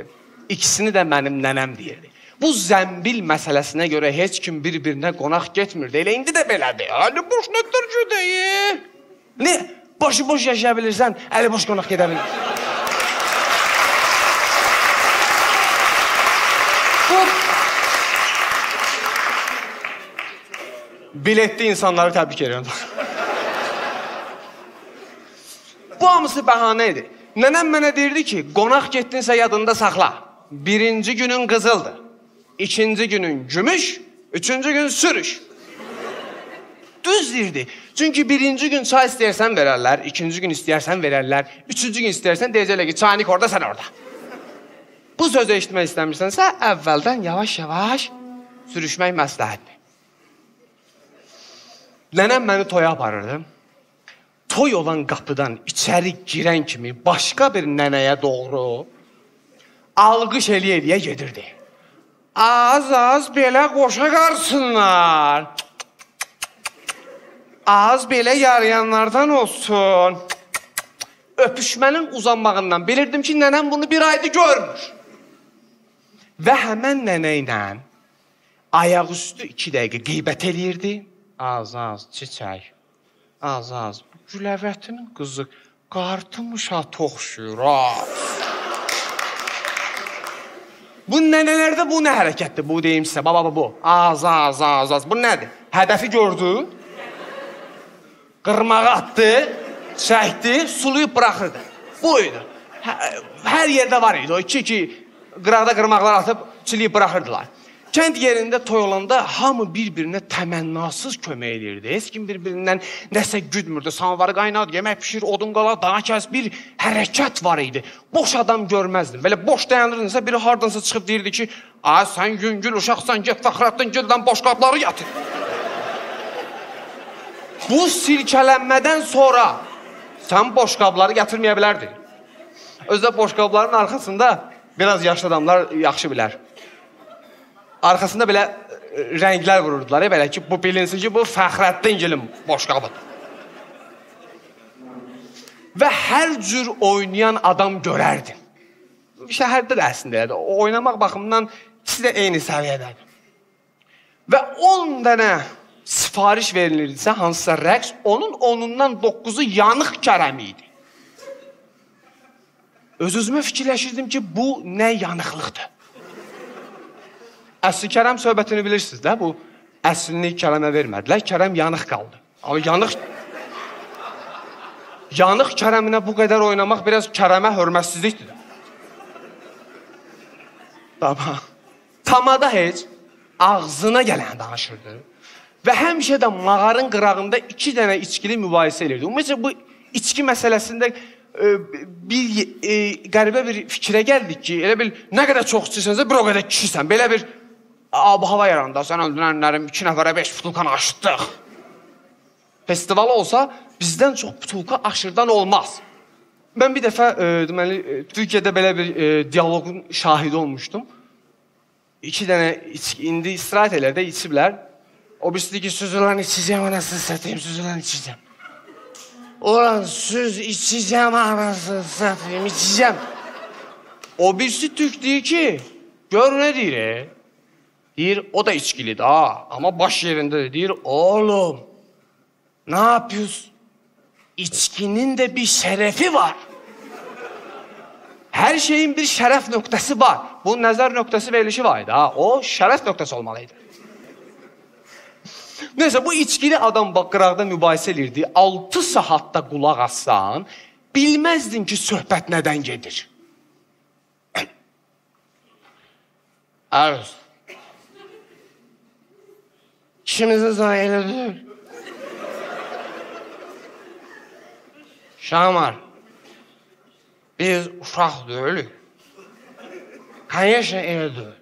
[SPEAKER 1] İkisini də mənim nənəm deyirdi. Bu zəmbil məsələsinə görə heç kim bir-birinə qonaq getmirdi. Elə indi də belədir. Əli boş nətər gedəyim? Nə? Boşu boş yaşaya bilirsən, əli boş qonaq gedə bilir. Bu biletli insanları təbrik edirəm. Bu hamısı bəhanə idi. Nənəm mənə deyirdi ki, qonaq getdinsə yadında saxla. Birinci günün qızıldır. İkinci günün gümüş, üçüncü gün sürüş. Düz deyirdi. Çünki birinci gün çay istəyərsən verərlər, ikinci gün istəyərsən verərlər, üçüncü gün istəyərsən deyəcəklər ki, çaynik orada, sən orada. Bu sözü eşitmək istəmirsənsə, əvvəldən yavaş-yavaş sürüşmək məsləhətdir. Nənəm məni toya aparırdı. Toy olan qapıdan içəri girən kimi başqa bir nənəyə doğru alqış eləyə-eləyə gedirdi. Az-az belə qoşa qarsınlar. Az belə yarayanlardan olsun. Öpüşmənin uzanmağından bilirdim ki, nənəm bunu bir ayda görmür. Və həmən nənə ilə ayaqüstü 2 dəqiqə qeybət eləyirdi. Az-az çiçək. Az-az güləvətinin qızı qartımışa toxşuyur. Az. Bu nənələrdə bu nə hərəkətdir? Bu deyim sizə. Baba bu. Az, az, az, az. Bu nədir? Hədəfi gördü. Qırmağı atdı, çəkdi, sulayıb buraxırdı. Bu idi. Hər, hər yerdə var idi. O iki-iki qıraqda qırmaqlar atıb çiliyib buraxırdılar. Kənd yerində toy olanda hamı bir-birinə təmənnasız kömək eləyirdi. Heç kim bir-birindən nəsə güdmürdü. Samovarı qaynad, yemək bişir, odun qala, daha kəs bir hərəkət var idi. Boş adam görməzdin. Belə boş dayanırdınsa biri hardansa çıxıb deyirdi ki, "Ay sən yüngül uşaqsan, get Fəxrəddin gildən boş qabları gətir." Bu silkələnmədən sonra sən boş qabları gətirməyə bilərdin. Özdə boş qabların arxasında biraz yaşlı adamlar yaxşı bilər arxasında belə e, rənglər vururdular, belə ki, bu bilinsin ki, bu Fəxrəddin gilin boşqabıdır. Və hər cür oynayan adam görərdin. şəhərdə də əslində elədir. Oynamaq baxımından ikisi də eyni səviyyədədir. Və 10 dənə sifariş verilirdisə hansısa rəqs, onun 10-undan 9-u yanıq kərəmi idi. Öz-özümə fikirləşirdim ki, bu nə yanıqlıqdır. Əsli Kərəm söhbətini bilirsiniz də, bu əslini Kərəmə vermədilər. Kərəm yanıq qaldı. Amma yanıq Yanıq Kərəminə bu qədər oynamaq biraz Kərəmə hörmətsizlikdir. Tamam. Tamada heç ağzına gələn danışırdı. Və həmişə də mağarın qırağında iki dənə içkili mübahisə edirdi. Ümumiyyətlə bu içki məsələsində e, bir e, qəribə bir fikrə gəldik ki, elə bil nə qədər çox içirsənsə bir o qədər kişisən. Belə bir ab-hava yarandı. Sən öldürənlərim 2 nəfərə 5 butulkanı aşdıq. Festival olsa bizdən çox butulka aşırdan olmaz. Mən bir dəfə e, deməli e, Türkiyədə bir e, dialoqun şahidi olmuşdum. İki dənə içki indi istirahət elə də içiblər. O birisi ki, süzülen içeceğim anasını satayım, süzülen içeceğim. Ulan süz içeceğim anasını satayım, içeceğim. O birisi Türk deyir ki, gör ne deyir e? Deyir, o da içkilidir ha, ama baş yerinde de deyir, oğlum, ne yapıyorsun? İçkinin de bir şerefi var. Her şeyin bir şeref noktası var. Bu nazar noktası verilişi vardı ha. O şeref noktası olmalıydı. Neyse bu içkili adam bax qıraqda mübahisə edirdi. 6 saatda qulaq assan, bilməzdin ki, söhbət nədən gedir. Arz. İşimizin sana elə deyil. Şamar. Biz uşaq deyilik. Конечно, elə deyil.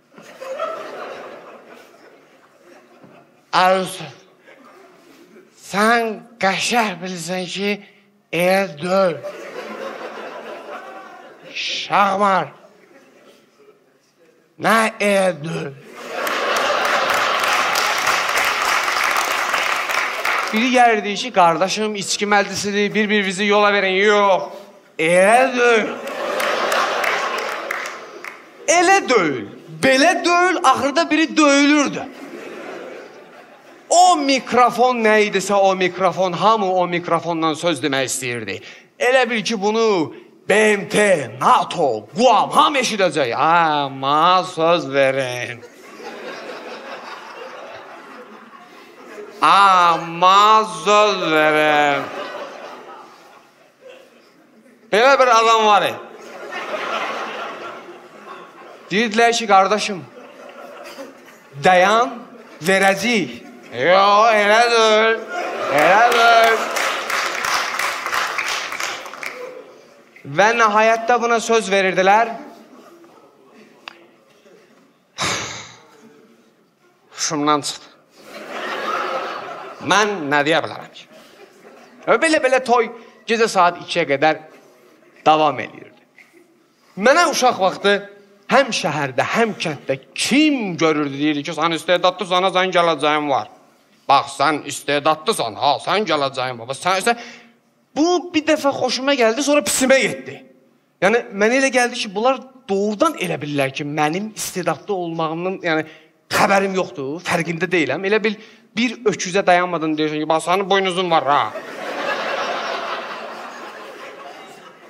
[SPEAKER 1] Arz. Sən qəşəh bilirsən ki, elə deyil. Şahmar. Nə elə Biri gəlir deyir ki, qardaşım içki məldisidir, bir-birinizi yola verin. Yox, elə deyil. Elə deyil. Belə deyil, axırda biri döyülürdü. O mikrofon nə idisə o mikrofon, hamı o mikrofondan söz demək istəyirdi. Elə bil ki, bunu BMT, NATO, Guam hamı eşidəcək. Amma söz verin. Amma söz verin. Belə bir adam var. E. Deyirdilər ki, qardaşım, dayan, verəcəyik. Yo, elə deyil. Elə deyil. Və nəhayətdə buna söz verirdilər. Şumdan çıxdı. Deyə bilərəm ki? Belə-belə toy gecə saat 2-yə qədər davam edirdi. Mənə uşaq vaxtı həm şəhərdə, həm kənddə kim görürdü deyirdi ki, sən istedadlı sana zəng gələcəyim var. Bax, sən istedadlısan, ha, sən gələcəyin baba. Sən isə bu bir dəfə xoşuma gəldi, sonra pisimə getdi. Yəni mənə elə gəldi ki, bunlar doğrudan elə bilirlər ki, mənim istedadlı olmağımın, yəni xəbərim yoxdur, fərqində deyiləm. Elə bil bir öküzə dayanmadan deyirsən ki, bax sənin boynuzun var ha.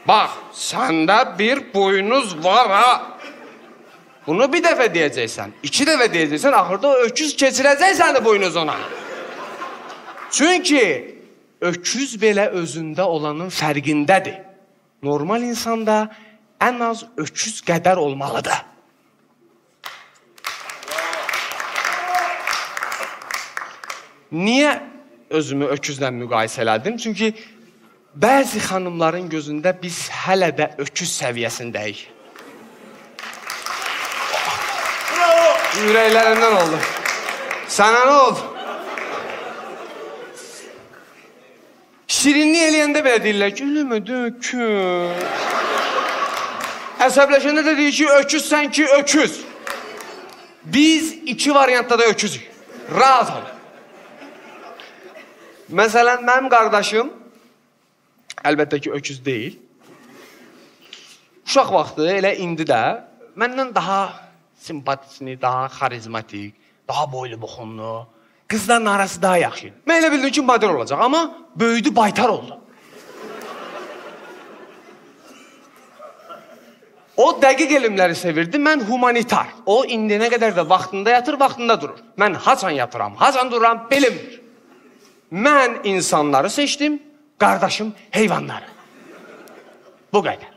[SPEAKER 1] bax, səndə bir boynuz var ha. Bunu bir dəfə deyəcəksən, iki dəfə deyəcəksən, axırda o öküz keçirəcək səni boynuzuna. Çünki öküz belə özündə olanın fərqindədir. Normal insanda ən az öküz qədər olmalıdır. Niyə özümü öküzlə müqayisə elədim? Çünki bəzi xanımların gözündə biz hələ də öküz səviyyəsindəyik. Bravo! Ürəklərindən oldu. Sənə nə oldu? Şirinlik eləyəndə belə deyirlər ki, eləmə dökün. Əsəbləşəndə də deyir ki, öküzsən ki, öküz. Biz iki variantda da öküzük. Rahat ol. Məsələn, mənim qardaşım əlbəttə ki, öküz deyil. uşaq vaxtı elə indi də məndən daha simpatisini, daha xarizmatik, daha boylu buxunlu, qızların arası daha yaxşı. Mən elə bildim ki, model olacaq, amma böyüdü, baytar oldu. O dəqiq elmləri sevirdi, mən humanitar. O indiyənə qədər də vaxtında yatır, vaxtında durur. Mən haçan yatıram, haçan dururam bilinmir. Mən insanları seçdim, qardaşım heyvanları. Bu qədər.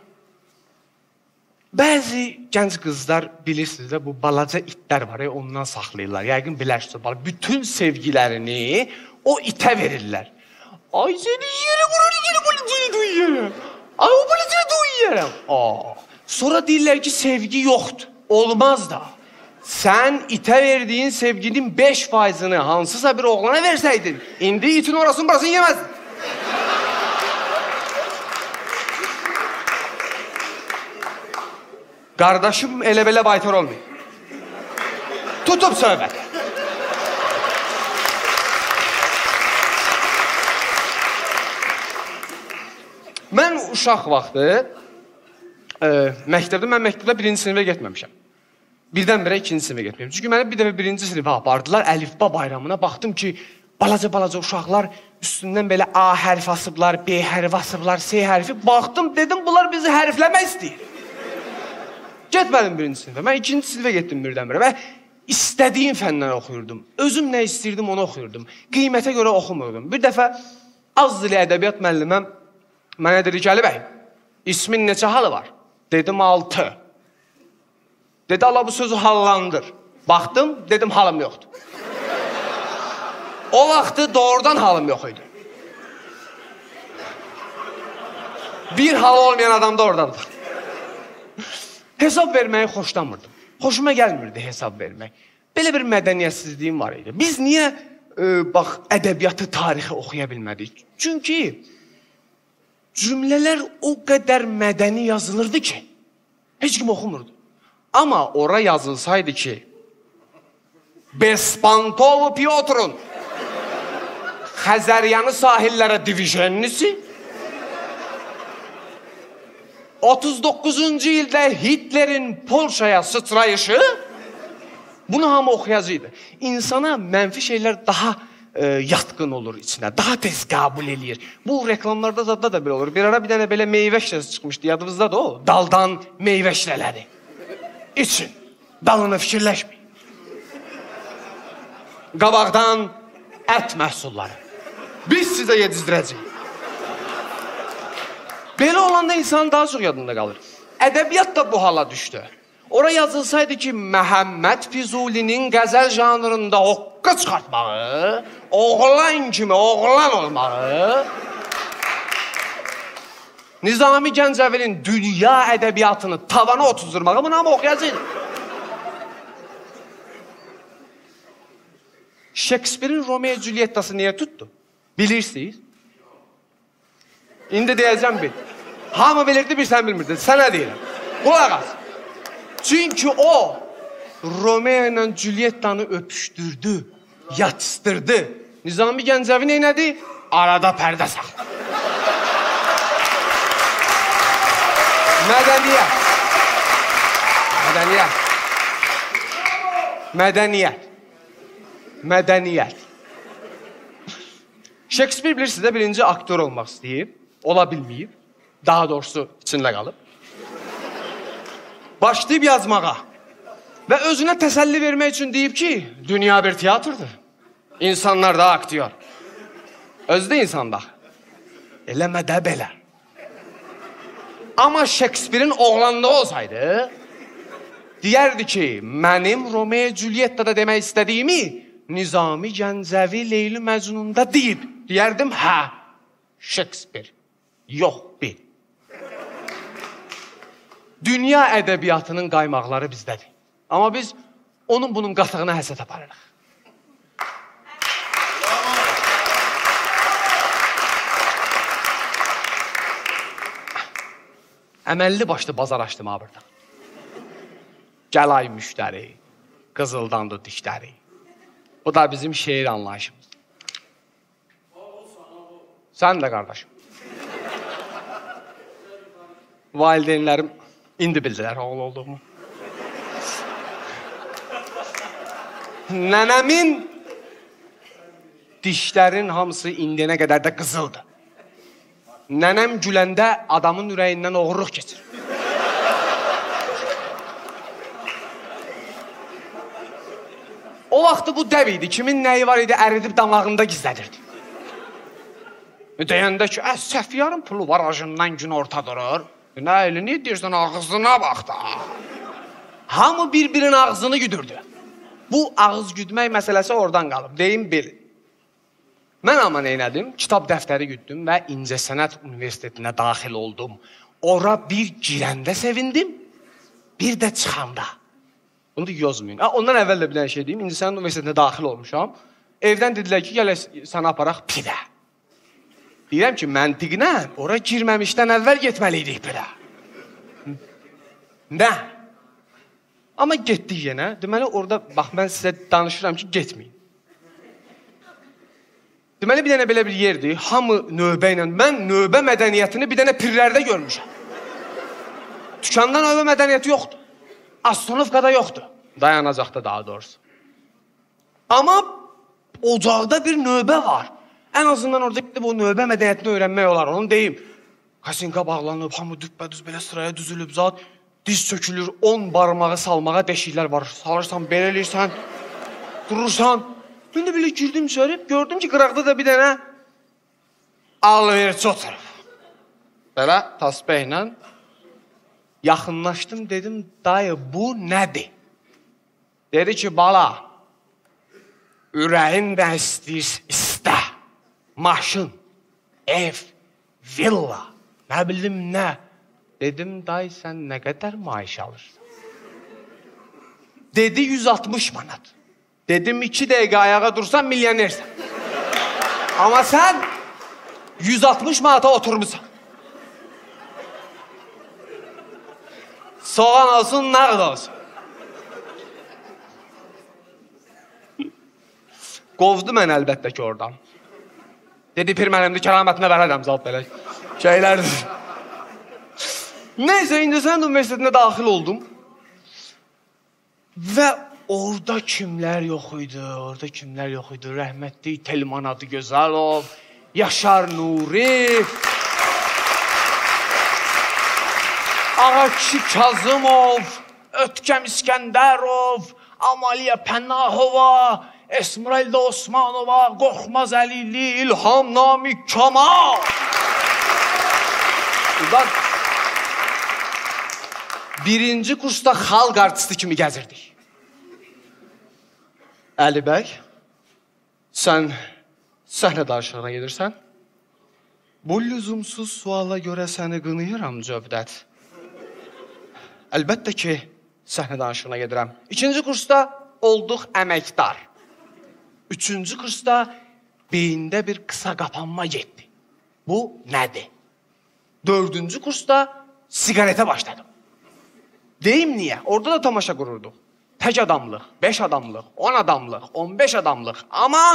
[SPEAKER 1] Bəzi gənc qızlar bilirsiniz də bu balaca itlər var, ondan saxlayırlar. Yəqin bilərsiniz, bala bütün sevgilərini o itə verirlər. Ay səni yeyərəm, oranı gəlib balıcını duyuyorum. Ay o balıcını duyuyorum. Aa. Sonra deyirlər ki, sevgi yoxdur. Olmaz da. Sən itə verdiyin sevginin 5%-ını hansısa bir oğlana versəydin, indi itin orasını burasını yeməzdin. Qardaşım elə belə baytar olmayıb. Tutub söhbət. Mən uşaq vaxtı ə, məktəbdə mən məktəbdə birinci sinifə getməmişəm. Birdən-birə ikinci sinifə getmirəm. Çünki məni bir dəfə birinci sinifə apardılar əlifba bayramına. Baxdım ki, balaca-balaca uşaqlar üstündən belə A hərfi asıblar, B hərfi asıblar, S hərfi. Baxdım, dedim bunlar bizi hərfləmək istəyir. Getmədim birinci sinifə. Mən ikinci sinifə getdim birdən-birə və istədiyim fəndən oxuyurdum. Özüm nə istirdim onu oxuyurdum. Qiymətə görə oxumurdum. Bir dəfə az dili ədəbiyyat müəlliməm mənə dedi ki, Əli bəy, ismin neçə halı var? Dedim 6. Dedi Allah bu sözü hallandır. Baxdım, dedim halım yoxdur. O vaxtı doğrudan halım yox idi. Bir hal olmayan adam da oradadır. Hesab verməyi xoşlamırdım. Xoşuma gəlmirdi hesab vermək. Belə bir mədəniyyətsizliyim var idi. Biz niyə e, bax ədəbiyyatı, tarixi oxuya bilmədik? Çünki cümlələr o qədər mədəni yazılırdı ki, heç kim oxumurdu. Amma ora yazılsaydı ki, Bespantovu Piotrun Xəzəryanı sahillərə divijenlisi 39-cu ildə Hitlerin Polşaya sıçrayışı bunu hamı oxuyacaqdı. İnsana mənfi şeylər daha e, yatqın olur içinə, daha tez qəbul eləyir. Bu reklamlarda zadda da belə olur. Bir ara bir dənə belə meyvə şişəsi çıxmışdı, yadınızdadır o? Daldan meyvə şişələri. İçin. Dalını fikirləşməyin. Qabaqdan ət məhsulları. Biz sizə yedizdirəcəyik. Belə olanda insanın daha çox yadında qalır. Ədəbiyyat da bu hala düşdü. Ora yazılsaydı ki, Məhəmməd Füzulinin qəzəl janrında hoqqa çıxartmağı, oğlan kimi oğlan olmağı, Nizami Gəncəvinin dünya ədəbiyyatını tavana otuzdurmağı bunu hamı oxuyacaq. Shakespeare'in Romeo Juliettası niyə tutdu? Bilirsiniz? İndi deyəcəm bil. Hamı bilirdi, bir sən bilmirdin. Sənə deyirəm. Qulaq as. Çünki o Romeo ilə Juliettanı öpüşdürdü, yatışdırdı. Nizami Gəncəvi nə elədi? Arada pərdə saxladı. Mədəniyyət. Mədəniyyət. Mədəniyyət. Mədəniyyət. Shakespeare bilirsiniz də birinci aktyor olmaq istəyib, ola bilməyib. Daha doğrusu içində qalıb. Başlayıb yazmağa. Və özünə təsəlli vermək üçün deyib ki, dünya bir teatrdır. İnsanlar da aktyor. Özü də insan bax. Eləmə də belə. Amma Shakespeare'in oğlanda olsaydı, deyərdi ki, mənim Romeo Juliettada demək istədiyimi Nizami Gəncəvi Leyli Məcnunda deyib. Deyərdim, hə, Shakespeare. Yox, bil. Dünya ədəbiyyatının qaymaqları bizdədir. Amma biz onun bunun qatığına həsəd aparırıq. Əməlli başlı bazar açdım ha burada. Gəl ay müştəri, qızıldandı dişləri. Bu da bizim şeir anlayışımız. Sən də qardaşım. Valideynlərim İndi bildilər oğul olduğumu. Nənəmin dişlərin hamısı indiyənə qədər də qızıldı. Nənəm güləndə adamın ürəyindən oğurluq keçir. O vaxtı bu dəv idi. Kimin nəyi var idi, əridib damağında gizlədirdi. Deyəndə ki, ə, Səfiyyarın pulu var, ajından gün orta durur. Nə elini deyirsən, ağzına bax da. Hamı bir-birinin ağzını güdürdü. Bu ağız güdmək məsələsi oradan qalıb. Deyim bil. Mən amma nə etdim? Kitab dəftəri güddüm və İncəsənət Universitetinə daxil oldum. Ora bir girəndə sevindim, bir də çıxanda. Bunu da yazmayın. Ha, ondan əvvəl də bir dənə şey deyim. İncəsənət Universitetinə daxil olmuşam. Evdən dedilər ki, gəl səni aparaq pirə. Deyirəm ki, məntiqlə ora girməmişdən əvvəl getməliydik pirə. Nə? Amma getdik yenə. Deməli orada bax mən sizə danışıram ki, getməyin. Deməli bir dənə belə bir yerdir. Hamı növbə ilə mən növbə mədəniyyətini bir dənə pirlərdə görmüşəm. Dükanda növbə mədəniyyəti yoxdur. Astonovkada yoxdur. Dayanacaqda daha doğrusu. Amma ocaqda bir növbə var. Ən azından orada gedib o növbə mədəniyyətini öyrənmək olar. Onu deyim. Kasinka bağlanıb, hamı düppədüz belə sıraya düzülüb zat diz çökülür, 10 barmağı salmağa deşiklər var. Salırsan, belə eləyirsən, durursan. Mən də belə girdim içəri, gördüm ki, qıraqda da bir dənə alverçi oturub. Belə tasbehlə yaxınlaşdım, dedim, dayı, bu nədir? Dedi ki, bala, ürəyin də istəyir, istə. Maşın, ev, villa, nə bilim nə. Dedim, day sən nə qədər maaş alırsan? Dedi 160 manat. Dedim 2 dəqiqə ayağa dursan milyonersən. Amma sən 160 manata oturmusan. Soğan olsun, nağd olsun. Qovdu mən əlbəttə ki oradan. Dedi pir mənimdir, kəramətinə verədəm zat belə şeylərdir. Neyse İncəsənət Universitetinə daxil oldum. Və orada kimlər yox idi? Orada kimlər yox idi? Rəhmətli Telman adı Gözəlov, Yaşar Nuri, Ağa kişi Kazımov, Ötkəm İskəndərov, Amaliya Pənahova, Esmeralda Osmanova, Qorxmaz Əlili, İlham Namik Kamal. Ulan birinci kursda xalq artisti kimi gəzirdik. Əli bəy, sən səhnə danışığına gedirsən? Bu lüzumsuz suala görə səni qınayıram Cövdət. Əlbəttə ki, səhnə danışığına gedirəm. İkinci kursda olduq əməkdar. Üçüncü kursda beyində bir qısa qapanma getdi. Bu nədir? Dördüncü kursda siqaretə başladım. Deyim niyə? Orada da tamaşa qururduq. Tək adamlıq, 5 adamlıq, 10 adamlıq, 15 adamlıq, amma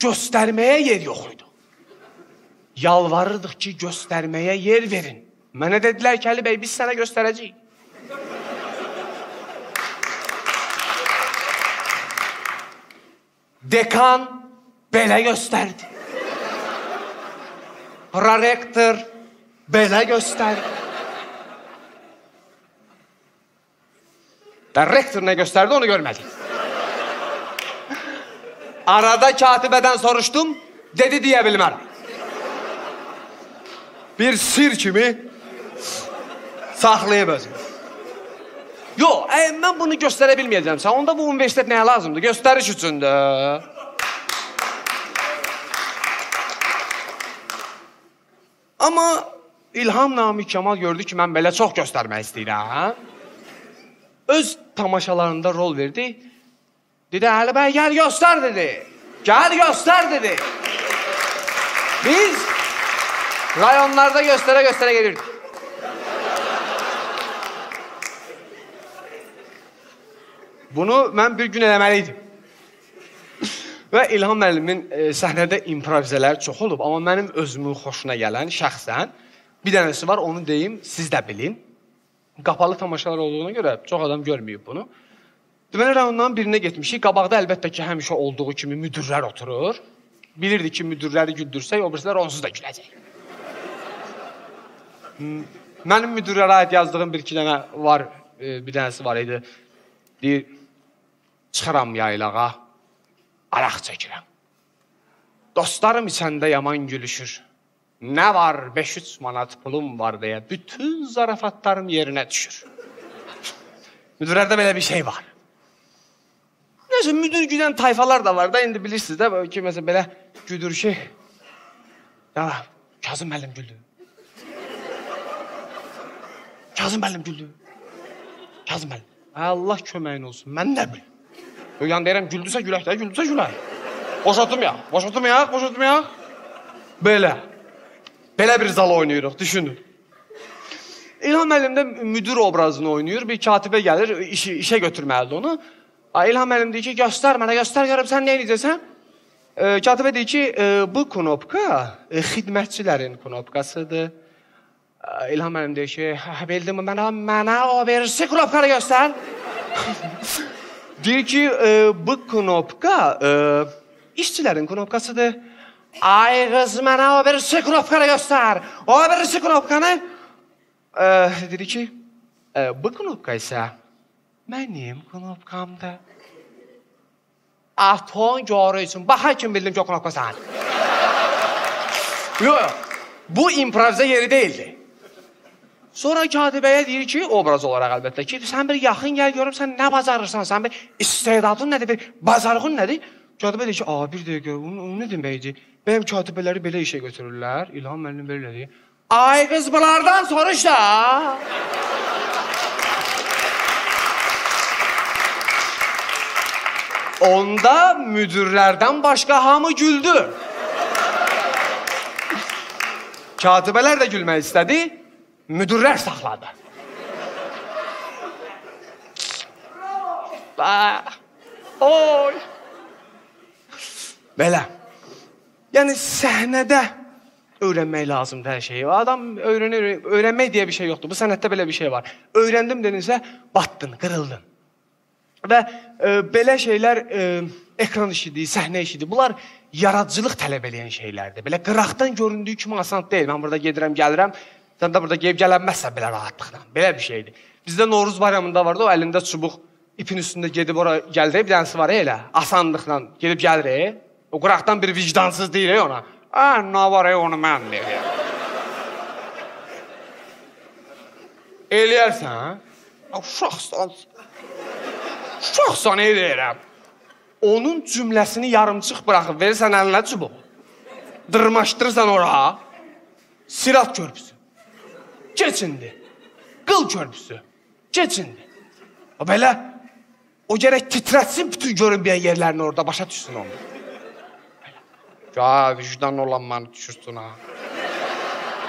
[SPEAKER 1] göstərməyə yer yox idi. Yalvarırdıq ki, göstərməyə yer verin. Mənə dedilər ki, Əli bəy, biz sənə göstərəcəyik. Dekan belə göstərdi. Prorektor belə göstərdi. Və rektor nə göstərdi onu görmədik. Arada katibədən soruşdum, dedi deyə bilmərəm. Bir sir kimi saxlayıb özünü. Yox, ə, mən bunu göstərə bilməyəcəm. Sən onda bu universitet nəyə lazımdır? Göstəriş üçündür. Amma İlham Namik Kemal gördü ki, mən belə çox göstərmək istəyirəm. Öz tamaşalarında rol verdi. Dedi, Əli bəy, gəl göstər dedi. Gəl göstər dedi. Biz rayonlarda göstərə göstərə gelirdik. Bunu mən bir gün eləməliydim. Və İlham müəllimin e, səhnədə improvizələr çox olub, amma mənim özümün xoşuna gələn şəxsən bir dənəsi var, onu deyim, siz də bilin. Qapalı tamaşalar olduğuna görə çox adam görməyib bunu. Deməli rayondan birinə getmişik. Qabaqda əlbəttə ki, həmişə olduğu kimi müdirlər oturur. Bilirdi ki, müdirləri güldürsək, o birisilər onsuz da güləcək. M- Mənim müdirlərə aid yazdığım bir iki dənə var, e, bir dənəsi var idi. Deyir, çıxıram yaylağa, araq çəkirəm. Dostlarım içəndə yaman gülüşür. Nə var 5-3 manat pulum var deyə bütün zarafatlarım yerinə düşür. Müdirlərdə belə bir şey var. Nəsə müdir güdən tayfalar da var da indi bilirsiniz də böyle ki məsələn belə güdür ki ya Kazım müəllim güldü. Kazım müəllim güldü. Kazım müəllim. Allah köməyin olsun. Mən nə bilim. Yan deyirəm güldüsə gülək də, güldüsə gülək. Boşaltmayaq, boşaltmayaq, boşaltmayaq. Belə. Belə bir zal oynayırıq, düşünün. İlham müəllim də müdir obrazını oynayır. Bir katibə gəlir, işi, işə götürməlidir onu. Ay, İlham müəllim deyir ki, göstər mənə, göstər görüm sən nə edəcəksən? E, katibə deyir ki, e, bu knopka e, xidmətçilərin knopkasıdır. E, İlham müəllim deyir ki, hə, bildim mənə, mənə o birisi knopkanı göstər. deyir ki, e, bu knopka e, işçilərin knopkasıdır. Ay qız mənə o birisi knopkanı göstər. O birisi knopkanı e, dedi ki, e, bu knopka isə mənim knopkamdır. Aton görürsün. Baxa kim bildim ki o knopka. Yox, yox. Bu improvizə yeri deyildi. Sonra katibəyə deyir ki, obraz olaraq əlbəttə ki, sən bir yaxın gəl görüm sən nə bacarırsan, sən bir istedadın nədir, bir bacarığın nədir? Katibə deyir ki, "A, bir dəqiqə, o, nə deməkdir? Mənim katibələri belə işə götürürlər." İlham müəllim belə deyir. Ay qız bunlardan soruş da. Onda müdürlərdən başqa hamı güldü. Katibələr də gülmək istədi, müdürlər saxladı. Ba. Oy. Belə. Yəni səhnədə öyrənmək lazımdır hər şeyi. Adam öyrənir, öyrənmək deyə bir şey yoxdur. Bu sənətdə belə bir şey var. Öyrəndim dedinsə, batdın, qırıldın. Və e, belə şeylər e, ekran işidir, səhnə işidir. Bunlar yaradıcılıq tələb edən şeylərdir. Belə qıraqdan göründüyü kimi asan deyil. Mən burada gedirəm, gəlirəm. Sən də burada gəlib gələnməzsən belə rahatlıqla. Belə bir şeydir. Bizdə Novruz bayramında vardı, o əlində çubuq ipin üstündə gedib ora gəlir, bir dənəsi var elə, asanlıqla gedib gəlir. O qıraqdan bir vicdansız deyir ey ona. "A, nə var ey onu mən" deyir. Eləyərsən, ha? Uşaqsan. Uşaqsan eləyirəm. Onun cümləsini yarımçıq buraxıb verirsən əlinə çubuq. Dırmaşdırırsan ora. Sirat körpüsü. Keçindi. Qıl körpüsü. Keçindi. O belə o gərək titrətsin bütün görünməyən yerlərini orada başa düşsün onu. Ya vicdanlı olan məni düşürsün ha.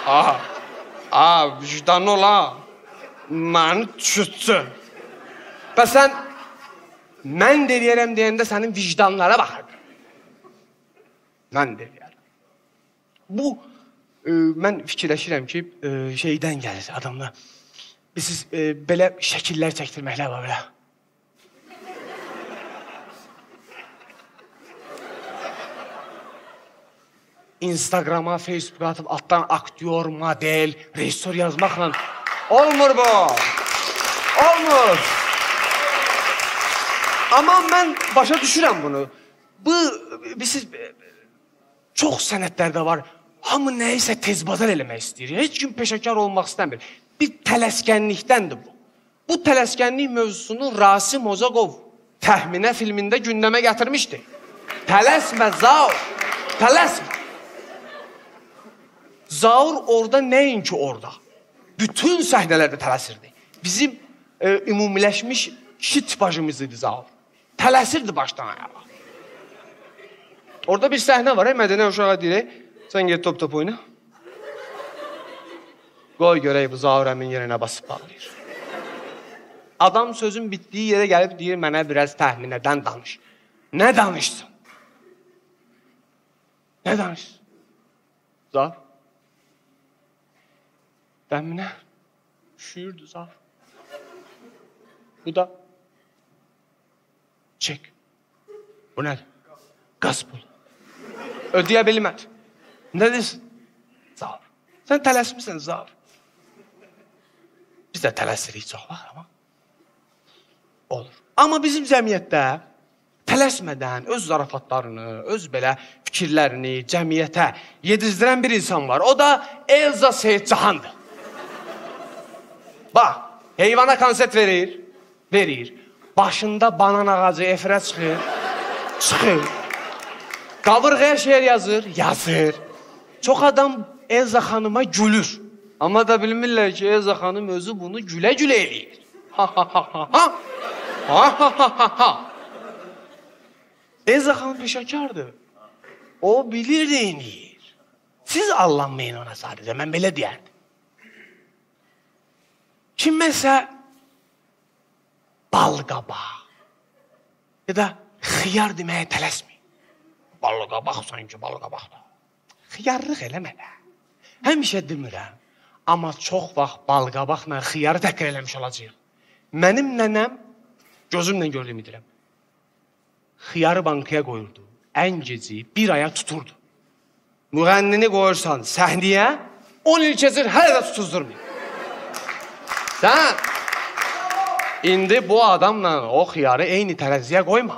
[SPEAKER 1] Ha. Ha, vicdanlı olan məni düşürsün. Və sən mən deyirəm deyəndə sənin vicdanlara baxır. Mən deyirəm. Bu e, mən fikirləşirəm ki, e, şeydən gəlir adamlar. Biz e, belə şəkillər çəkdirməklər var belə. Instagrama, Facebooka atıb altdan aktyor, model, rejissor yazmaqla olmur bu. Olmur. Amma mən başa düşürəm bunu. Bu biz çox sənətlərdə var. Hamı nəyisə tez bazar eləmək istəyir. Heç kim peşəkar olmaq istəmir. Bir tələskənlikdəndir bu. Bu tələskənlik mövzusunu Rasim Ozaqov Təxminə filmində gündəmə gətirmişdi. Tələsmə Zaur. Tələsmə. Zaur orada nəinki orada. Bütün səhnələrdə tələsirdi. Bizim e, ümumiləşmiş kişi tipajımız idi Zaur. Tələsirdi başdan ayağa. Orada bir səhnə var, Mədənə uşağa deyir, sən get top top oyna. Qoy görək bu Zaur əmin yerinə basıb bağlayır. Adam sözün bitdiyi yerə gəlib deyir, mənə biraz təxminədən danış. Nə danışsın? Nə danışsın? Zaur. Təxminə üşüyürdü Zaur. Bu da çek. Bu pulu. Ödəyə bilmədi. Nə desin? Zav. Sən tələsmirsən zav. Biz də tələsirik çox vaxt amma olur. Amma bizim cəmiyyətdə tələsmədən öz zarafatlarını, öz belə fikirlərini cəmiyyətə yedizdirən bir insan var. O da Elza Seyidcahandır. Bax, heyvana konsert verir, verir. Başında banan ağacı efirə çıxır, çıxır. Qabırğaya şeir yazır, yazır. Çox adam Elza xanıma gülür. Amma da bilmirlər ki, Elza xanım özü bunu gülə-gülə eləyir. Ha ha ha ha ha. Ha ha ha ha ha. Elza xanım peşəkardır. O bilir neyinir. Siz allanmayın ona sadəcə. Mən belə deyərdim. Kiməsə balqabaq ya da xiyar deməyə tələsməyin. Balqabaq sanki balqabaqdır. Xiyarlıq eləmə də. Həmişə demirəm, amma çox vaxt balqabaqla xiyarı təkrar eləmiş olacağıq. Mənim nənəm gözümlə gördüyümü deyirəm. Xiyarı bankaya qoyurdu. Ən geci bir aya tuturdu. Müğənnini qoyursan səhnəyə 10 il keçir hələ də tutuzdurmayır. Sən indi bu adamla o xiyarı eyni tərəziyə qoyma.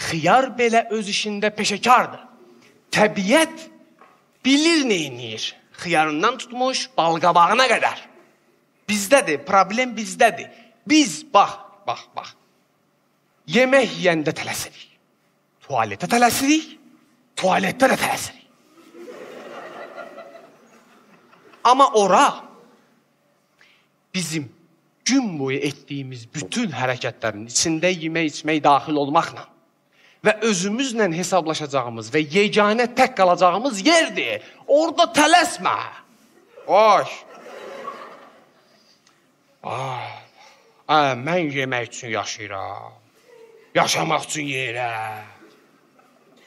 [SPEAKER 1] Xiyar belə öz işində peşəkardır. Təbiət bilir edir. Xiyarından tutmuş balqabağına qədər. Bizdədir, problem bizdədir. Biz bax, bax, bax. Yemək yeyəndə tələsirik. Tualetə tələsirik. Tualetdə də tələsirik. Amma ora bizim gün boyu etdiyimiz bütün hərəkətlərin içində yemək, içmək daxil olmaqla və özümüzlə hesablaşacağımız və yeganə tək qalacağımız yerdir. Orda tələsmə. Oy. Ah. Ay, mən yemək üçün yaşayıram. Yaşamaq üçün yerəm.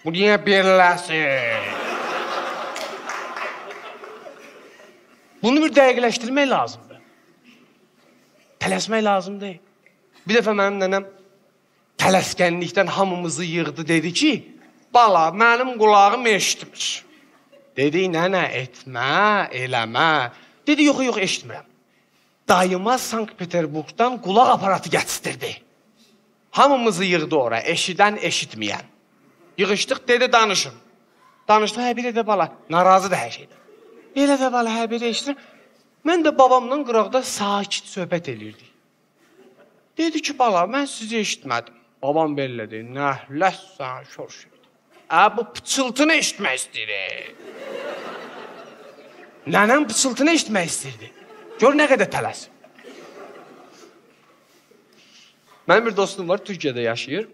[SPEAKER 1] Bu niyə beləsin? Bunu bir dəqiqləşdirmək lazımdır. Tələsmək lazım deyil. Bir dəfə mənim nənəm tələskənlikdən hamımızı yığdı, dedi ki, bala, mənim qulağım eşitmir. Dedi, nənə, etmə, eləmə. Dedi, yox, yox, eşitmirəm. Dayıma Sankt-Peterburqdan qulaq aparatı gətirdi. Hamımızı yığdı ora, eşidən, eşitməyən. Yığışdıq, dedi, danışın. Danışdı, hə, bir də bala, narazıdır hər şeydən. Elə də bala, hə, bir eşidir. Mən də babamla qıraqda sakit söhbət elirdik. Dedi ki, bala, mən sizi eşitmədim. Babam belə dedi, nəhləsən, şor şeydir. Ə, bu pıçıltını eşitmək istəyir. Nənəm pıçıltını eşitmək istəyirdi. Gör nə qədər tələs. Mənim bir dostum var, Türkiyədə yaşayır.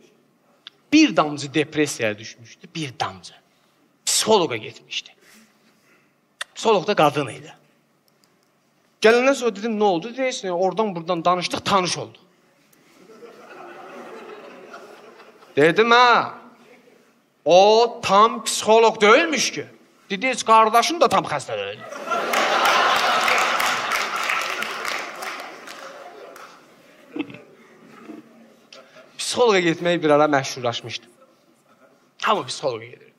[SPEAKER 1] Bir damcı depressiyaya düşmüşdü, bir damcı. Psixoloqa getmişdi. Psixoloq da qadın idi. Gələndən sonra dedim, nə oldu? Deyirsən, oradan buradan danışdıq, tanış olduq. Dedim, hə. O tam psixoloq deyilmiş ki. Dedi, heç qardaşın da tam xəstə deyil. psixoloqa getməyi bir ara məşhurlaşmışdım. Hamı psixoloqa gedirdi.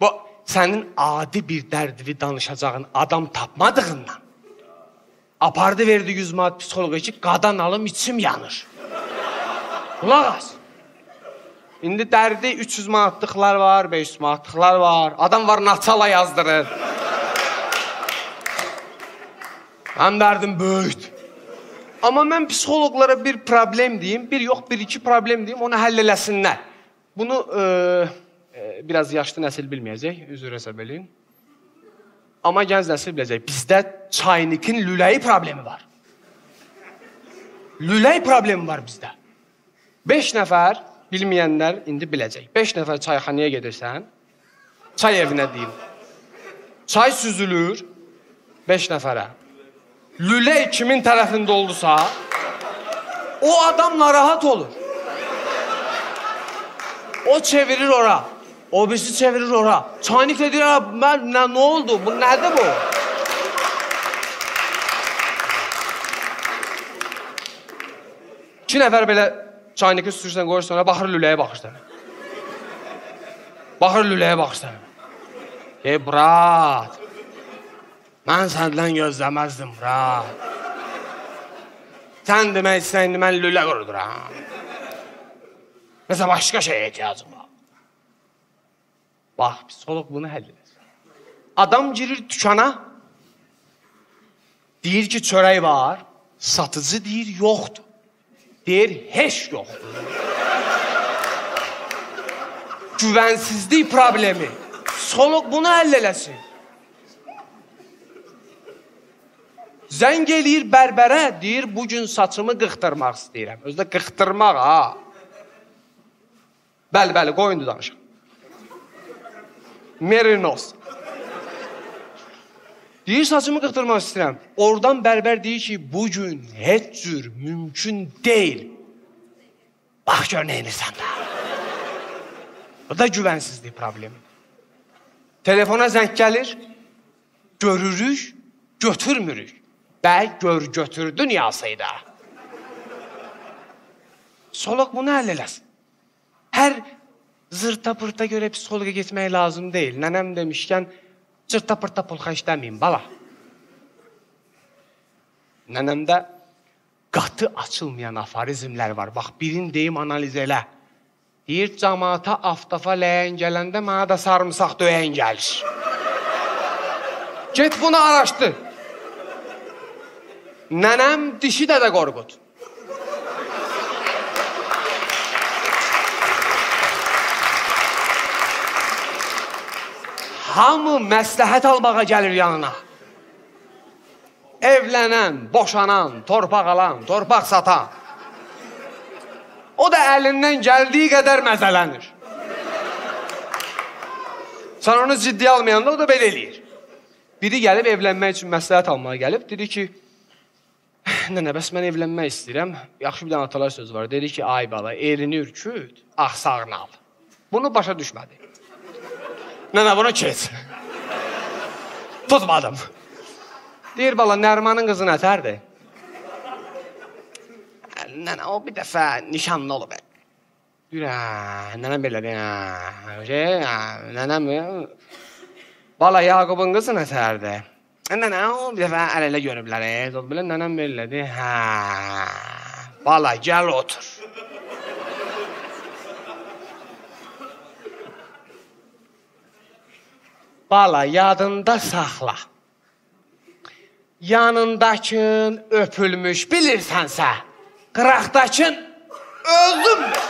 [SPEAKER 1] Bu sənin adi bir dərdini danışacağın adam tapmadığından apardı verdi 100 manat psixoloqa ki, qadan alım içim yanır. Qulaq as. İndi dərdi 300 manatlıqlar var, 500 manatlıqlar var. Adam var naçala yazdırır. Mənim dərdim böyükdür. Amma mən psixoloqlara bir problem deyim, bir yox, bir iki problem deyim, onu həll eləsinlər. Bunu e, e, biraz yaşlı nəsil bilməyəcək, üzr hesab eləyin. Amma gənc nəsil biləcək. Bizdə çaynikin lüləyi problemi var. Lülək problemi var bizdə. 5 nəfər bilməyənlər indi biləcək. 5 nəfər çayxanaya gedirsən, çay evinə deyim. Çay süzülür 5 nəfərə lülə kimin tərəfində oldusa, o adam narahat olur. O çevirir ora. O birisi çevirir ora. Çaynik de diyor, ben ne, ne oldu? Bu nerede bu? İki nəfər belə çaynikı süzürsən, qoyursan, sonra baxır lüləyə baxırsan. Baxır lüləyə baxırsan. Ey brat. Mən səndən gözləməzdim, brat. Sən demək istəyin, mən lülə quruduram. Nəsə başqa şeyə ehtiyacım var. Bax, psixoloq bunu həll edir. Adam girir dükana, deyir ki, çörək var, satıcı deyir, yoxdur. Deyir, heç yoxdur. Güvənsizlik problemi. Psixoloq bunu həll eləsin. Zəng eləyir bərbərə, deyir bu gün saçımı qıxdırmaq istəyirəm. Özdə qıxdırmaq ha. Bəli, bəli, qoyun danışaq. Merinos. Deyir saçımı qıxdırmaq istəyirəm. Oradan bərbər deyir ki, bu gün heç cür mümkün deyil. Bax gör nə edirsən. Bu da güvənsizlik problemi. Telefona zəng gəlir, görürük, götürmürük. Bəy gör götür dünyasıydı. Solog bunu həll eləsin. Hər zırta pırta görə psixoloqa getmək lazım deyil. Nənəm demişkən zırta pırta pul xərcləməyin bala. Nənəmdə qatı açılmayan aforizmlər var. Bax, birini deyim analiz elə. Deyir, cəmaata aftafa ləyən gələndə mənə də sarımsaq döyən gəlir. Get bunu araşdır. Nənəm dişi dədə Qorqud. Hamı məsləhət almağa gəlir yanına. Evlənən, boşanan, torpaq alan, torpaq satan. O da əlindən gəldiyi qədər məzələnir. Sən onu ciddi almayanda o da belə eləyir. Biri gəlib evlənmək üçün məsləhət almağa gəlib, dedi ki, Nənə, bəs mən evlənmək istəyirəm. Yaxşı bir dənə atalar söz var. Dedi ki, ay bala, elini ürküt, axsağını al. Bunu başa düşmədi. Nənə, bunu keç. Tutmadım. Deyir bala, Nərmanın qızı nətərdir? Nənə, o bir dəfə nişanlı olub. Deyir, hə, nənəm belə deyir, hə, şey, hə, nənəm, bala, Yaqubun qızı nətərdir? Nənə, o bir dəfə əl-ələ görüblər, e, o belə nənəm belədi. Hə. Bala, gəl otur. Bala, yadında saxla. Yanındakın öpülmüş bilirsənsə, qıraqdakın özümdür.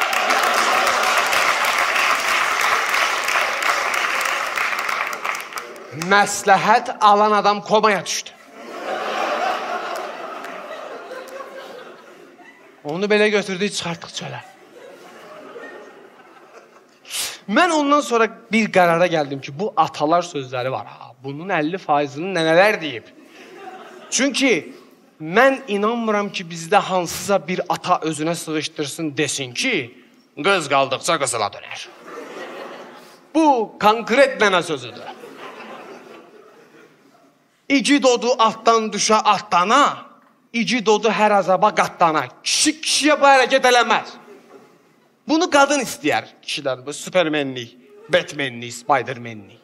[SPEAKER 1] Məsləhət alan adam komaya düşdü. Onu belə götürdük, çıxartdıq çölə. Mən ondan sonra bir qərara gəldim ki, bu atalar sözləri var. Ha, bunun 50%-ni nənələr deyib. Çünki mən inanmıram ki, bizdə hansısa bir ata özünə sığışdırsın desin ki, qız qaldıqca qızıla dönər. Bu konkret nənə sözüdür. İgid odu altdan düşə atdana, igid odu hər azaba qatlana. Kişi kişiyə bu hərəkət eləməz. Bunu qadın istəyər kişidən, bu supermenlik, batmanlik, spidermenlik.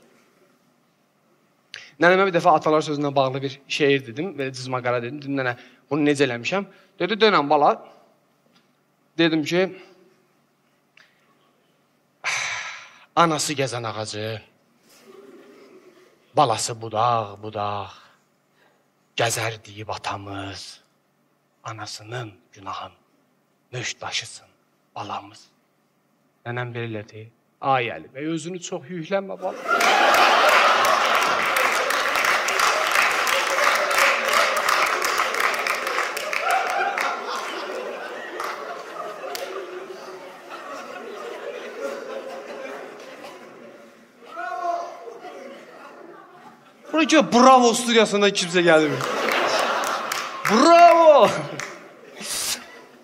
[SPEAKER 1] Nənəmə bir dəfə atalar sözünə bağlı bir şeir dedim, belə cızmaqara dedim. Dedim nənə, bunu necə eləmişəm? Dedi, dönəm bala. Dedim ki, anası gəzən ağacı, balası budaq, budaq, gəzər deyib atamız, anasının günahın nöş daşısın balamız. Nənəm belə deyir. Ay Əli bəy, özünü çox yüklənmə bala. Bura ki, bravo studiyasında kimsə gəlmir. Bravo!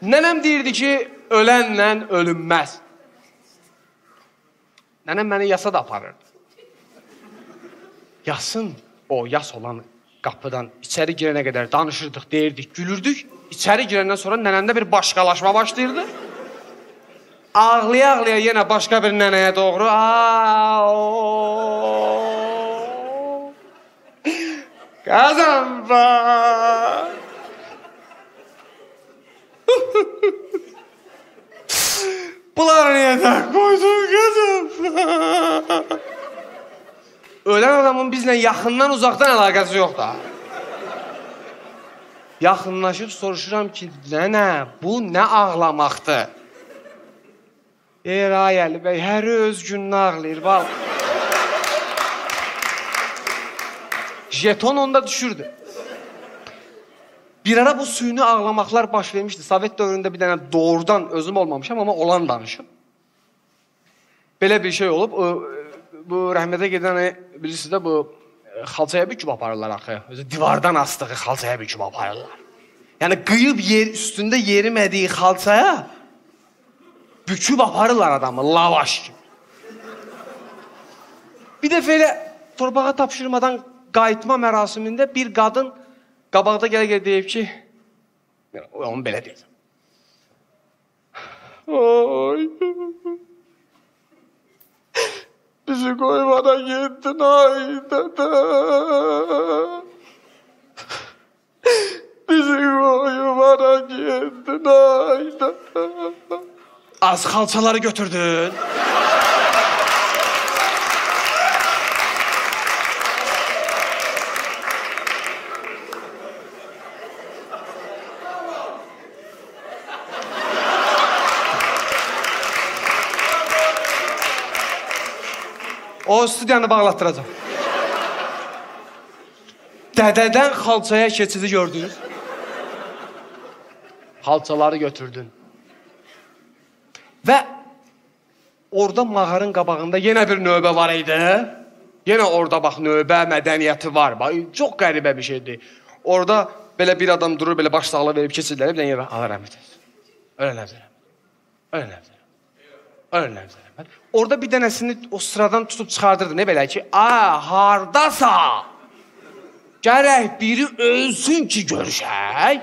[SPEAKER 1] Nənəm deyirdi ki, ölənlə ölünməz. Nənəm məni yasa da aparırdı. Yasın, o yas olan qapıdan. İçəri girənə qədər danışırdıq, deyirdik, gülürdük. İçəri girəndən sonra nənəndə bir başqalaşma başlayırdı. Ağlaya-ağlaya yenə başqa bir nənəyə doğru. Aa, o. Qazanlar. Bunlar niyə tək qoydun qızım? Ölən adamın bizlə yaxından uzaqdan əlaqəsi yoxdur. ha. Yaxınlaşıb soruşuram ki, nənə, bu nə ağlamaqdır? Ey Rayəli bəy, hər öz gününü ağlayır, val. Jeton onda düşürdü. Bir ara bu süni ağlamaqlar baş vermişdi. Sovet dövründə bir dənə doğrudan özüm olmamışam, amma olan danışım. Belə bir şey olub. Bu rəhmətə gedən e, bilirsiniz də bu e, xalçaya büküb aparırlar axı. Özü divardan asdığı xalçaya büküb aparırlar. Yəni qıyıb yer üstündə yerimədiyi xalçaya büküb aparırlar adamı lavaş kimi. Bir dəfə elə torpağa tapşırmadan qayıtma mərasimində bir qadın qabaqda gələ-gələ deyib ki, onu belə deyir. Ay. Bizi koymadan gittin ay dede. Bizi koymadan gittin ay dede. Az kalçaları götürdün. O studiyanı bağlatdıracam. Dədədən xalçaya keçidi gördünüz. Xalçaları götürdün. Və orada mağarın qabağında yenə bir növbə var idi. Yenə orada bax növbə mədəniyyəti var. Bax çox qəribə bir şeydir. Orada belə bir adam durur, belə baş sağla verib keçirlər, bir dənə yerə Allah rəhmət etsin. Ölən əvzələm. Ölən əvzələm. Ölən əvzələm. Orada bir dənəsini o sıradan tutub çıxardırdı. Ne belə ki, "A, hardasa? Gərək biri ölsün ki, görüşək."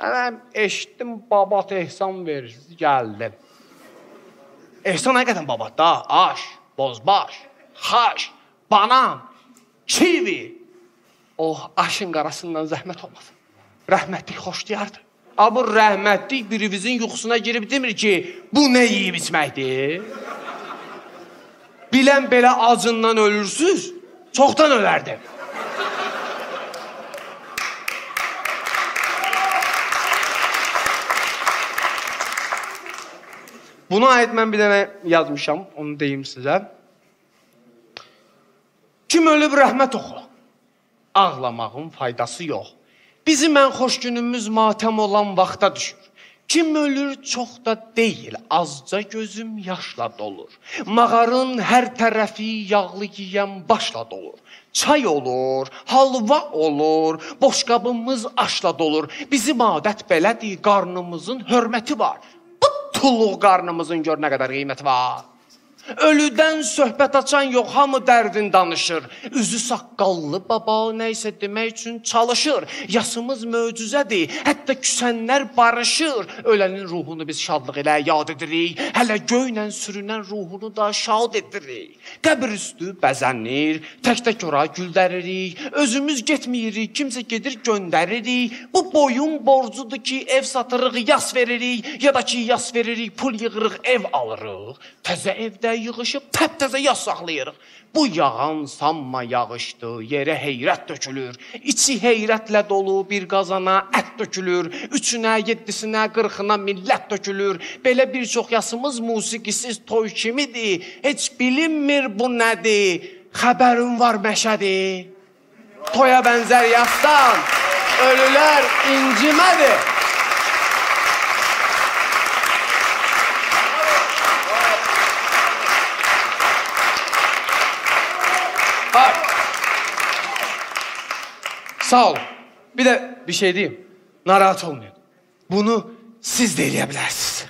[SPEAKER 1] Mən eşitdim babat ehsan verir, gəldim. Ehsan həqiqətən babat da, aş, bozbaş, xaş, banan, kivi. Oh, aşın qarasından zəhmət olmasın. Rəhmətlik xoşlayardı. A bu rəhmətlik birimizin yuxusuna girib demir ki, bu nə yeyib içməkdir? Bilən belə acından ölürsüz, çoxdan ölərdim. Buna aid mən bir dənə yazmışam, onu deyim sizə. Kim ölüb rəhmət oxu. Ağlamağın faydası yox. Bizim ən xoş günümüz matəm olan vaxta düşür. Kim ölür çox da deyil, azca gözüm yaşla dolur. Mağarın hər tərəfi yağlı yeyən başla dolur. Çay olur, halva olur, boşqabımız aşla dolur. Bizim adət belədir, qarnımızın hörməti var. Bu tulluq qarnımızın gör nə qədər qiyməti var. Ölüdən söhbət açan yox, hamı dərdin danışır. Üzü saqqallı baba nə isə demək üçün çalışır. Yasımız möcüzədir. Hətta küsənlər barışır. Ölənin ruhunu biz şadlıq ilə yad edirik. Hələ göylə sürünən ruhunu da şad edirik. Qəbr üstü bəzənir, tək-tək ora güldəririk. Özümüz getməyirik, kimsə gedir göndəririk. Bu boyun borcudur ki, ev satırıq, yas veririk, ya da ki, yas veririk, pul yığırıq, ev alırıq. Təzə evdə yığışıb təptəzə yas saxlayırıq. Bu yağan sanma yağışdı, yerə heyrət tökülür. İçi heyrətlə dolu bir qazana ət tökülür. Üçünə, yeddisinə, qırxına millət tökülür. Belə bir çox yasımız musiqisiz toy kimidir. Heç bilinmir bu nədir. Xəbərin var məşədi. Toya bənzər yasdan ölülər incimədir. Sağ ol. Bir də bir şey deyim. Narahat olmayın. Bunu siz də eləyə bilərsiniz.